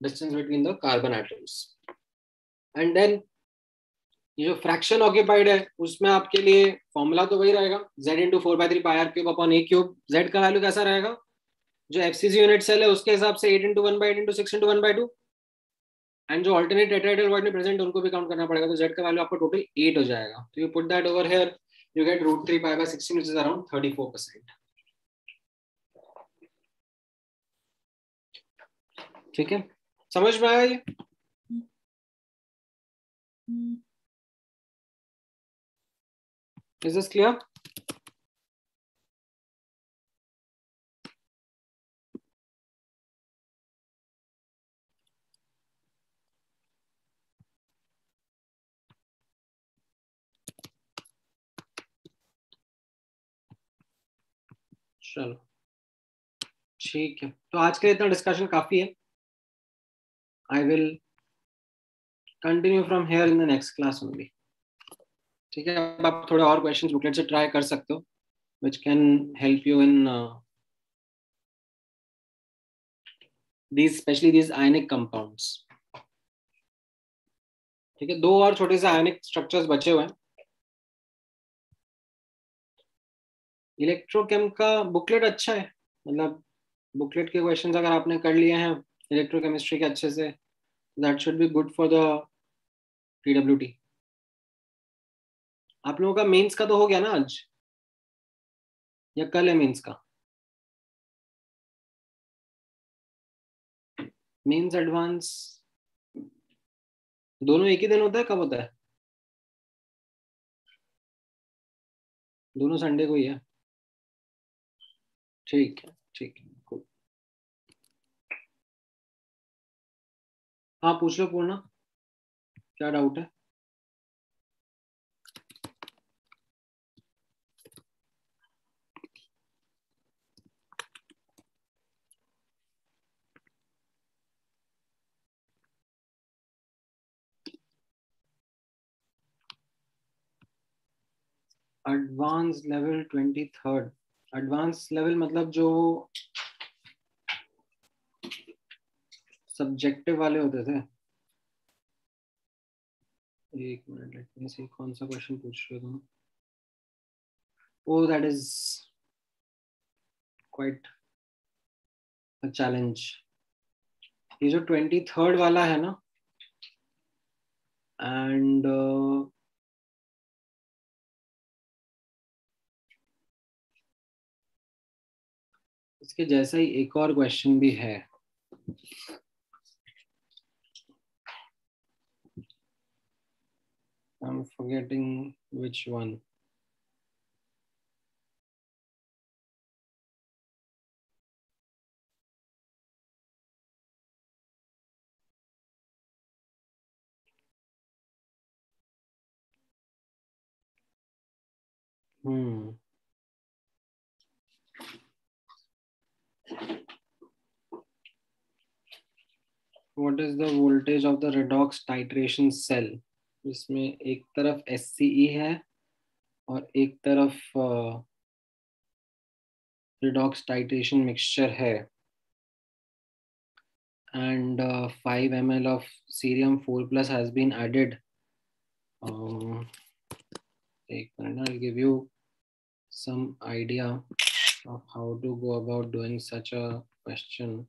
S1: distance between the carbon atoms and then ये जो fraction occupied है, उसमें आपके लिए फॉर्मूला तो वही रहेगा। Z into four by three pi r cube upon a cube Z का वैल्यू कैसा रहेगा? जो एफसीसी यूनिट सेल है, उसके हिसाब से eight into one by eight into six into one by two and जो ऑल्टरनेट टेट्राइडल वर्ड में प्रेजेंट उनको भी काउंट करना पड़ेगा। तो z का वैल्यू आपको टोटल एट हो जाएगा। तो you put that over here root three pi by sixteen which is around thirty four percent ठीक है समझ में आया ये इज़ दिस clear? चलो। ठीक है। तो आज के इतना डिस्कशन काफ़ी है। I will continue from here in the next class only ठीक है? अब आप थोड़े और क्वेश्चंस बुकलेट से ट्राई कर सकते हो which can help you in these, especially these ionic compounds ठीक है? दो और छोटे से आयनिक स्ट्रक्चर्स बचे हुए हैं। इलेक्ट्रोकेम का बुकलेट अच्छा है। मतलब बुकलेट के क्वेश्चन अगर आपने कर लिए हैं इलेक्ट्रोकेमिस्ट्री के अच्छे से that should be good for the PWT आप लोगों का मेंस का तो हो गया ना आज? या कल है मेंस का? मेंस एडवांस दोनों एक ही दिन होता है, कब होता है? दोनों संडे को ही है। ठीक है ठीक है. हाँ पूछ लो, पूर्णा, क्या डाउट है advance level twenty third advance level मतलब जो सब्जेक्टिव वाले होते थे। एक मिनट लेट मी सी कौन सा क्वेश्चन पूछ रहे हो तुम ओ that is quite a challenge ये जो ट्वेंटी थर्ड वाला है ना एंड uh, इसके जैसा ही एक और क्वेश्चन भी है I'm forgetting which one. Hmm. What is the voltage of the redox titration cell जिसमें एक तरफ़ SCE है और एक तरफ़ redox titration mixture है and uh, 5 ml of cerium 4 plus has been added um, minute I'll give you some idea of how to go about doing such a question.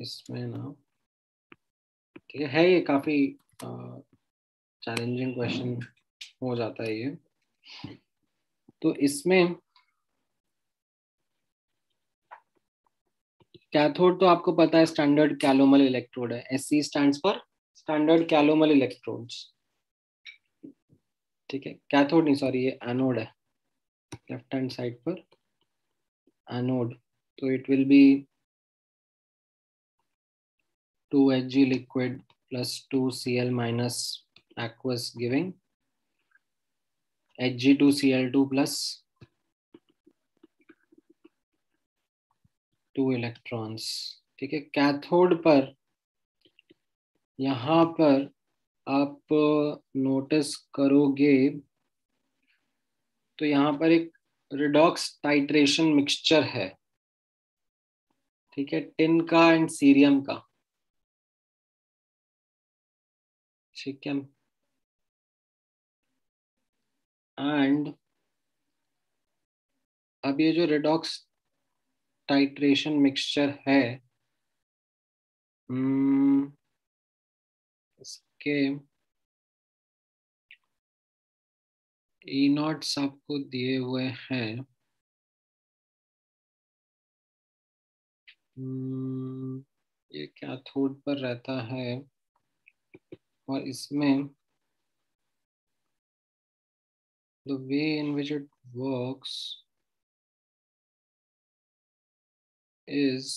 S1: इसमें ना ठीक है है ये काफ़ी चैलेंजिंग क्वेश्चन हो जाता है ये। तो इसमें कैथोड तो आपको पता है स्टैंडर्ड कैलोमल इलेक्ट्रोड है। S C stand for standard calomel electrodes ठीक है कैथोड नहीं सॉरी ये एनोड है। लेफ़्ट हैंड साइड पर। एनोड तो it will be 2Hg liquid plus 2Cl minus aqueous giving. Hg2Cl2 plus two electrons ठीक है कैथोड पर, यहाँ पर आप नोटिस करोगे तो यहाँ पर एक रिडॉक्स टाइट्रेशन मिक्सचर है। ठीक है टिन का एंड सीरियम का। ठीक है। एंड अब ये जो रिडॉक्स टाइट्रेशन मिक्सचर है hmm, इसके ए नॉट सबको दिए हुए हैं। हम्म, ये क्या थोड पर रहता है? और इसमें the way in which it works is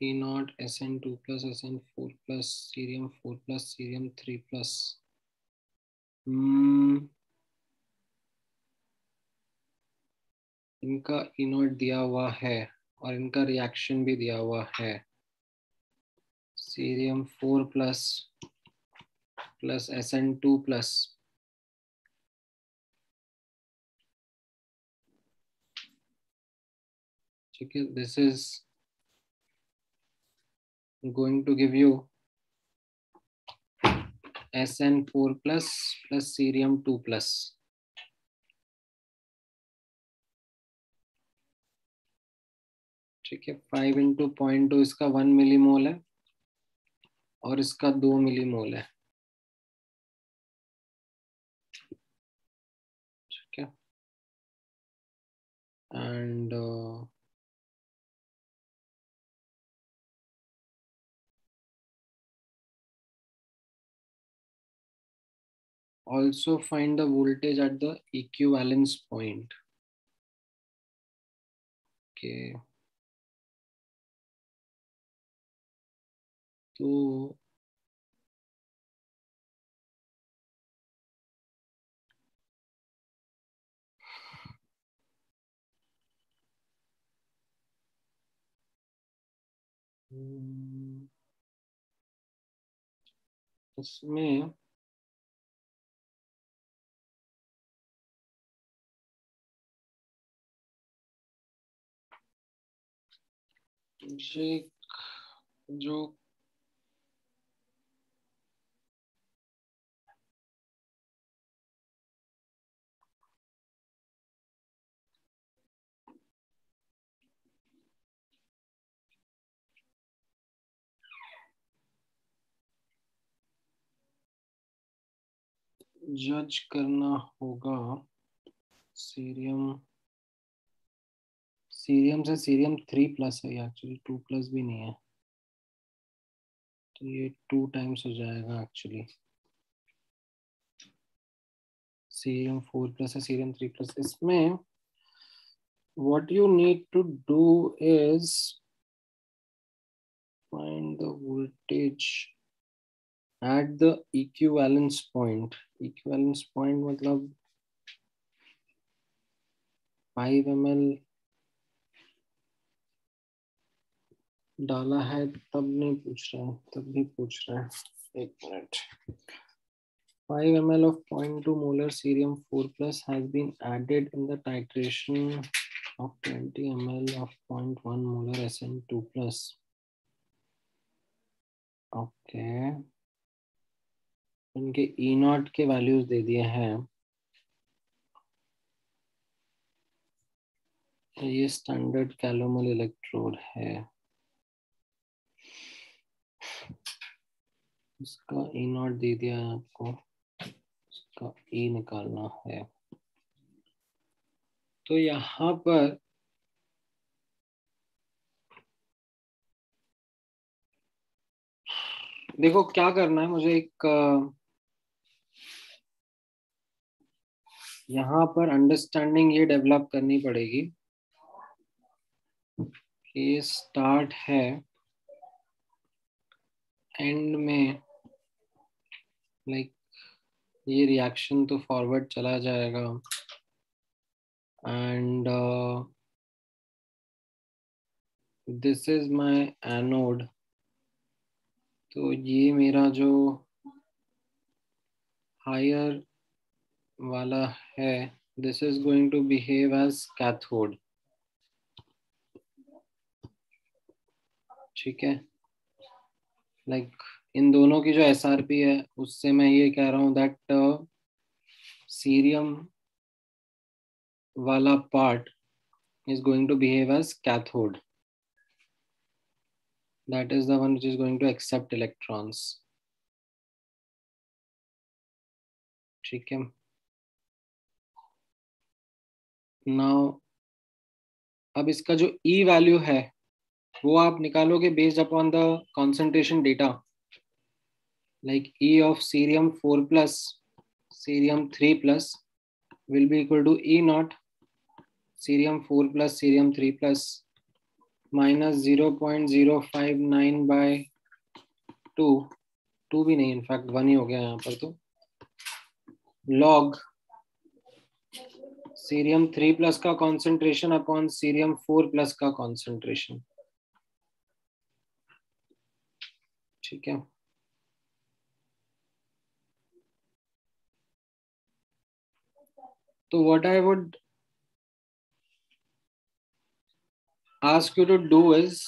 S1: E naught S N two plus S N four plus cerium four plus cerium three plus Hmm. इनका ई नॉट दिया हुआ है और इनका रिएक्शन भी दिया हुआ है cerium four plus plus S N two plus ठीक है this is going to give you SN4 plus plus cerium 2 plus. ठीक है फाइव इंटू पॉइंट टू इसका वन मिली मोल है और इसका दो मिली मोल है ठीक है and uh, also find the voltage at the equivalence point. Okay. तो इसमें ये जो जज करना होगा सीरियम सीरियम से सीरियम थ्री प्लस है एक्चुअली टू प्लस भी नहीं है। तो ये टू टाइम्स हो जाएगा एक्चुअली सीरियम फोर प्लस है सीरियम थ्री प्लस इसमें what you need to do is find the voltage at the equivalence point equivalence point मतलब 5 ml डाला है, तब नहीं पूछ रहा है, तब भी पूछ रहा है। एक minute. Five M L of point two molar cerium four plus been added in the titration of twenty M L of point one molar S N two plus okay उनके ई नॉट के values दे दिए हैं। ये standard calomel electrode है। इसका ई not they दिया है आपको। इसका ई निकालना है। तो यहाँ पर देखो क्या करना है, मुझे एक यहाँ पर अंडरस्टैंडिंग ये डेवलप करनी पड़ेगी कि स्टार्ट है। एंड में लाइक ये रिएक्शन तो फॉरवर्ड चला जाएगा। And this is my anode तो ये मेरा जो हायर वाला है this is going to behave as cathode ठीक है? लाइक like, इन दोनों की जो एस है, उससे मैं ये कह रहा हूँ दैट सीरियम वाला part is going to behave as cathode. That is the one which is going to accept electrons. ठीक है। नाउ अब इसका जो ई E वैल्यू है, वो आप निकालोगे based upon the concentration data like E of cerium 4 plus cerium 3 plus will be equal to E naught cerium 4 plus cerium 3 plus minus zero point zero five nine by two two भी नहीं in fact one ही हो गया यहाँ पर तो। Log cerium three plus का concentration upon cerium four plus का concentration ठीक है? तो what I would ask you to do is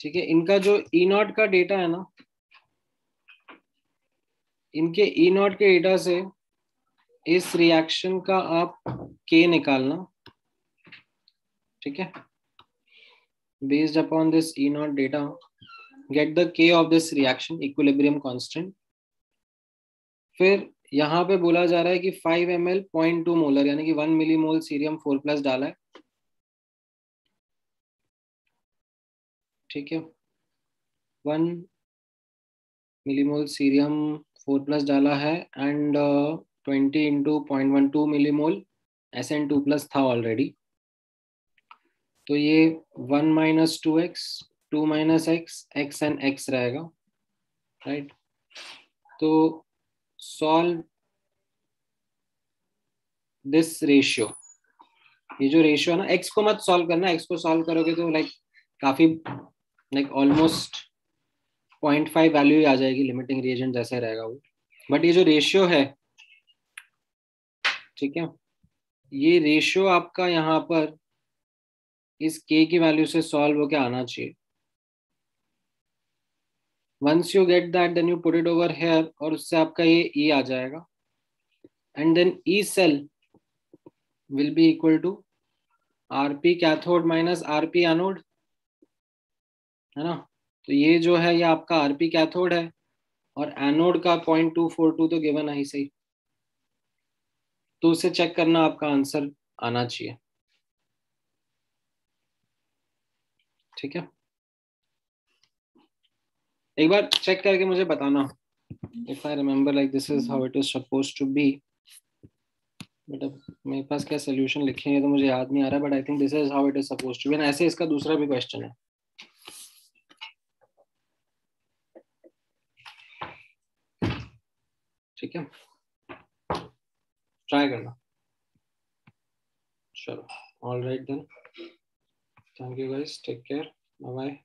S1: ठीक है, इनका जो ई नॉट का डेटा है ना, इनके ई नॉट के डेटा से इस रिएक्शन का आप के निकालना, ठीक है? Based upon this E naught data get the K of this reaction equilibrium constant फिर यहाँ पे बोला जा रहा है कि 5 M L point two molar यानी कि 1 मिली मोल सीरियम 4 प्लस डाला है। ठीक है। One millimole cerium four plus डाला है and twenty into point one two millimole S N two plus था ऑलरेडी तो ये one minus two x two minus x x and x रहेगा। राइट तो सॉल्व दिस रेशियो ये जो ratio है ना एक्स को मत सॉल्व करना। एक्स को सॉल्व करोगे तो लाइक काफ़ी like almost point five value ही आ जाएगी लिमिटिंग रिएजेंट जैसे रहेगा वो। बट ये जो रेशियो है, ठीक है? ये रेशियो आपका यहाँ पर इस के की वैल्यू से सॉल्व होके आना चाहिए। Once you get that then you put it over here और उससे आपका ये ई e आ जाएगा। And then E cell will be equal to RP cathode minus RP anode है ना? तो ये जो है, ये आपका आरपी कैथोड है और एनोड का पॉइंट टू फोर टू तो गिवन है ही सही। तो उसे चेक करना आपका आंसर आना चाहिए। ठीक है? एक बार चेक करके मुझे बताना। If I remember like this is how it is suppose to be but अब मेरे पास क्या सोल्यूशन लिखे हैं तो मुझे याद नहीं आ रहा but I think this is how it is suppose to be ऐसे इसका दूसरा भी क्वेश्चन है। ठीक है? ट्राई करना। चलो। All right then thank you guys take care bye bye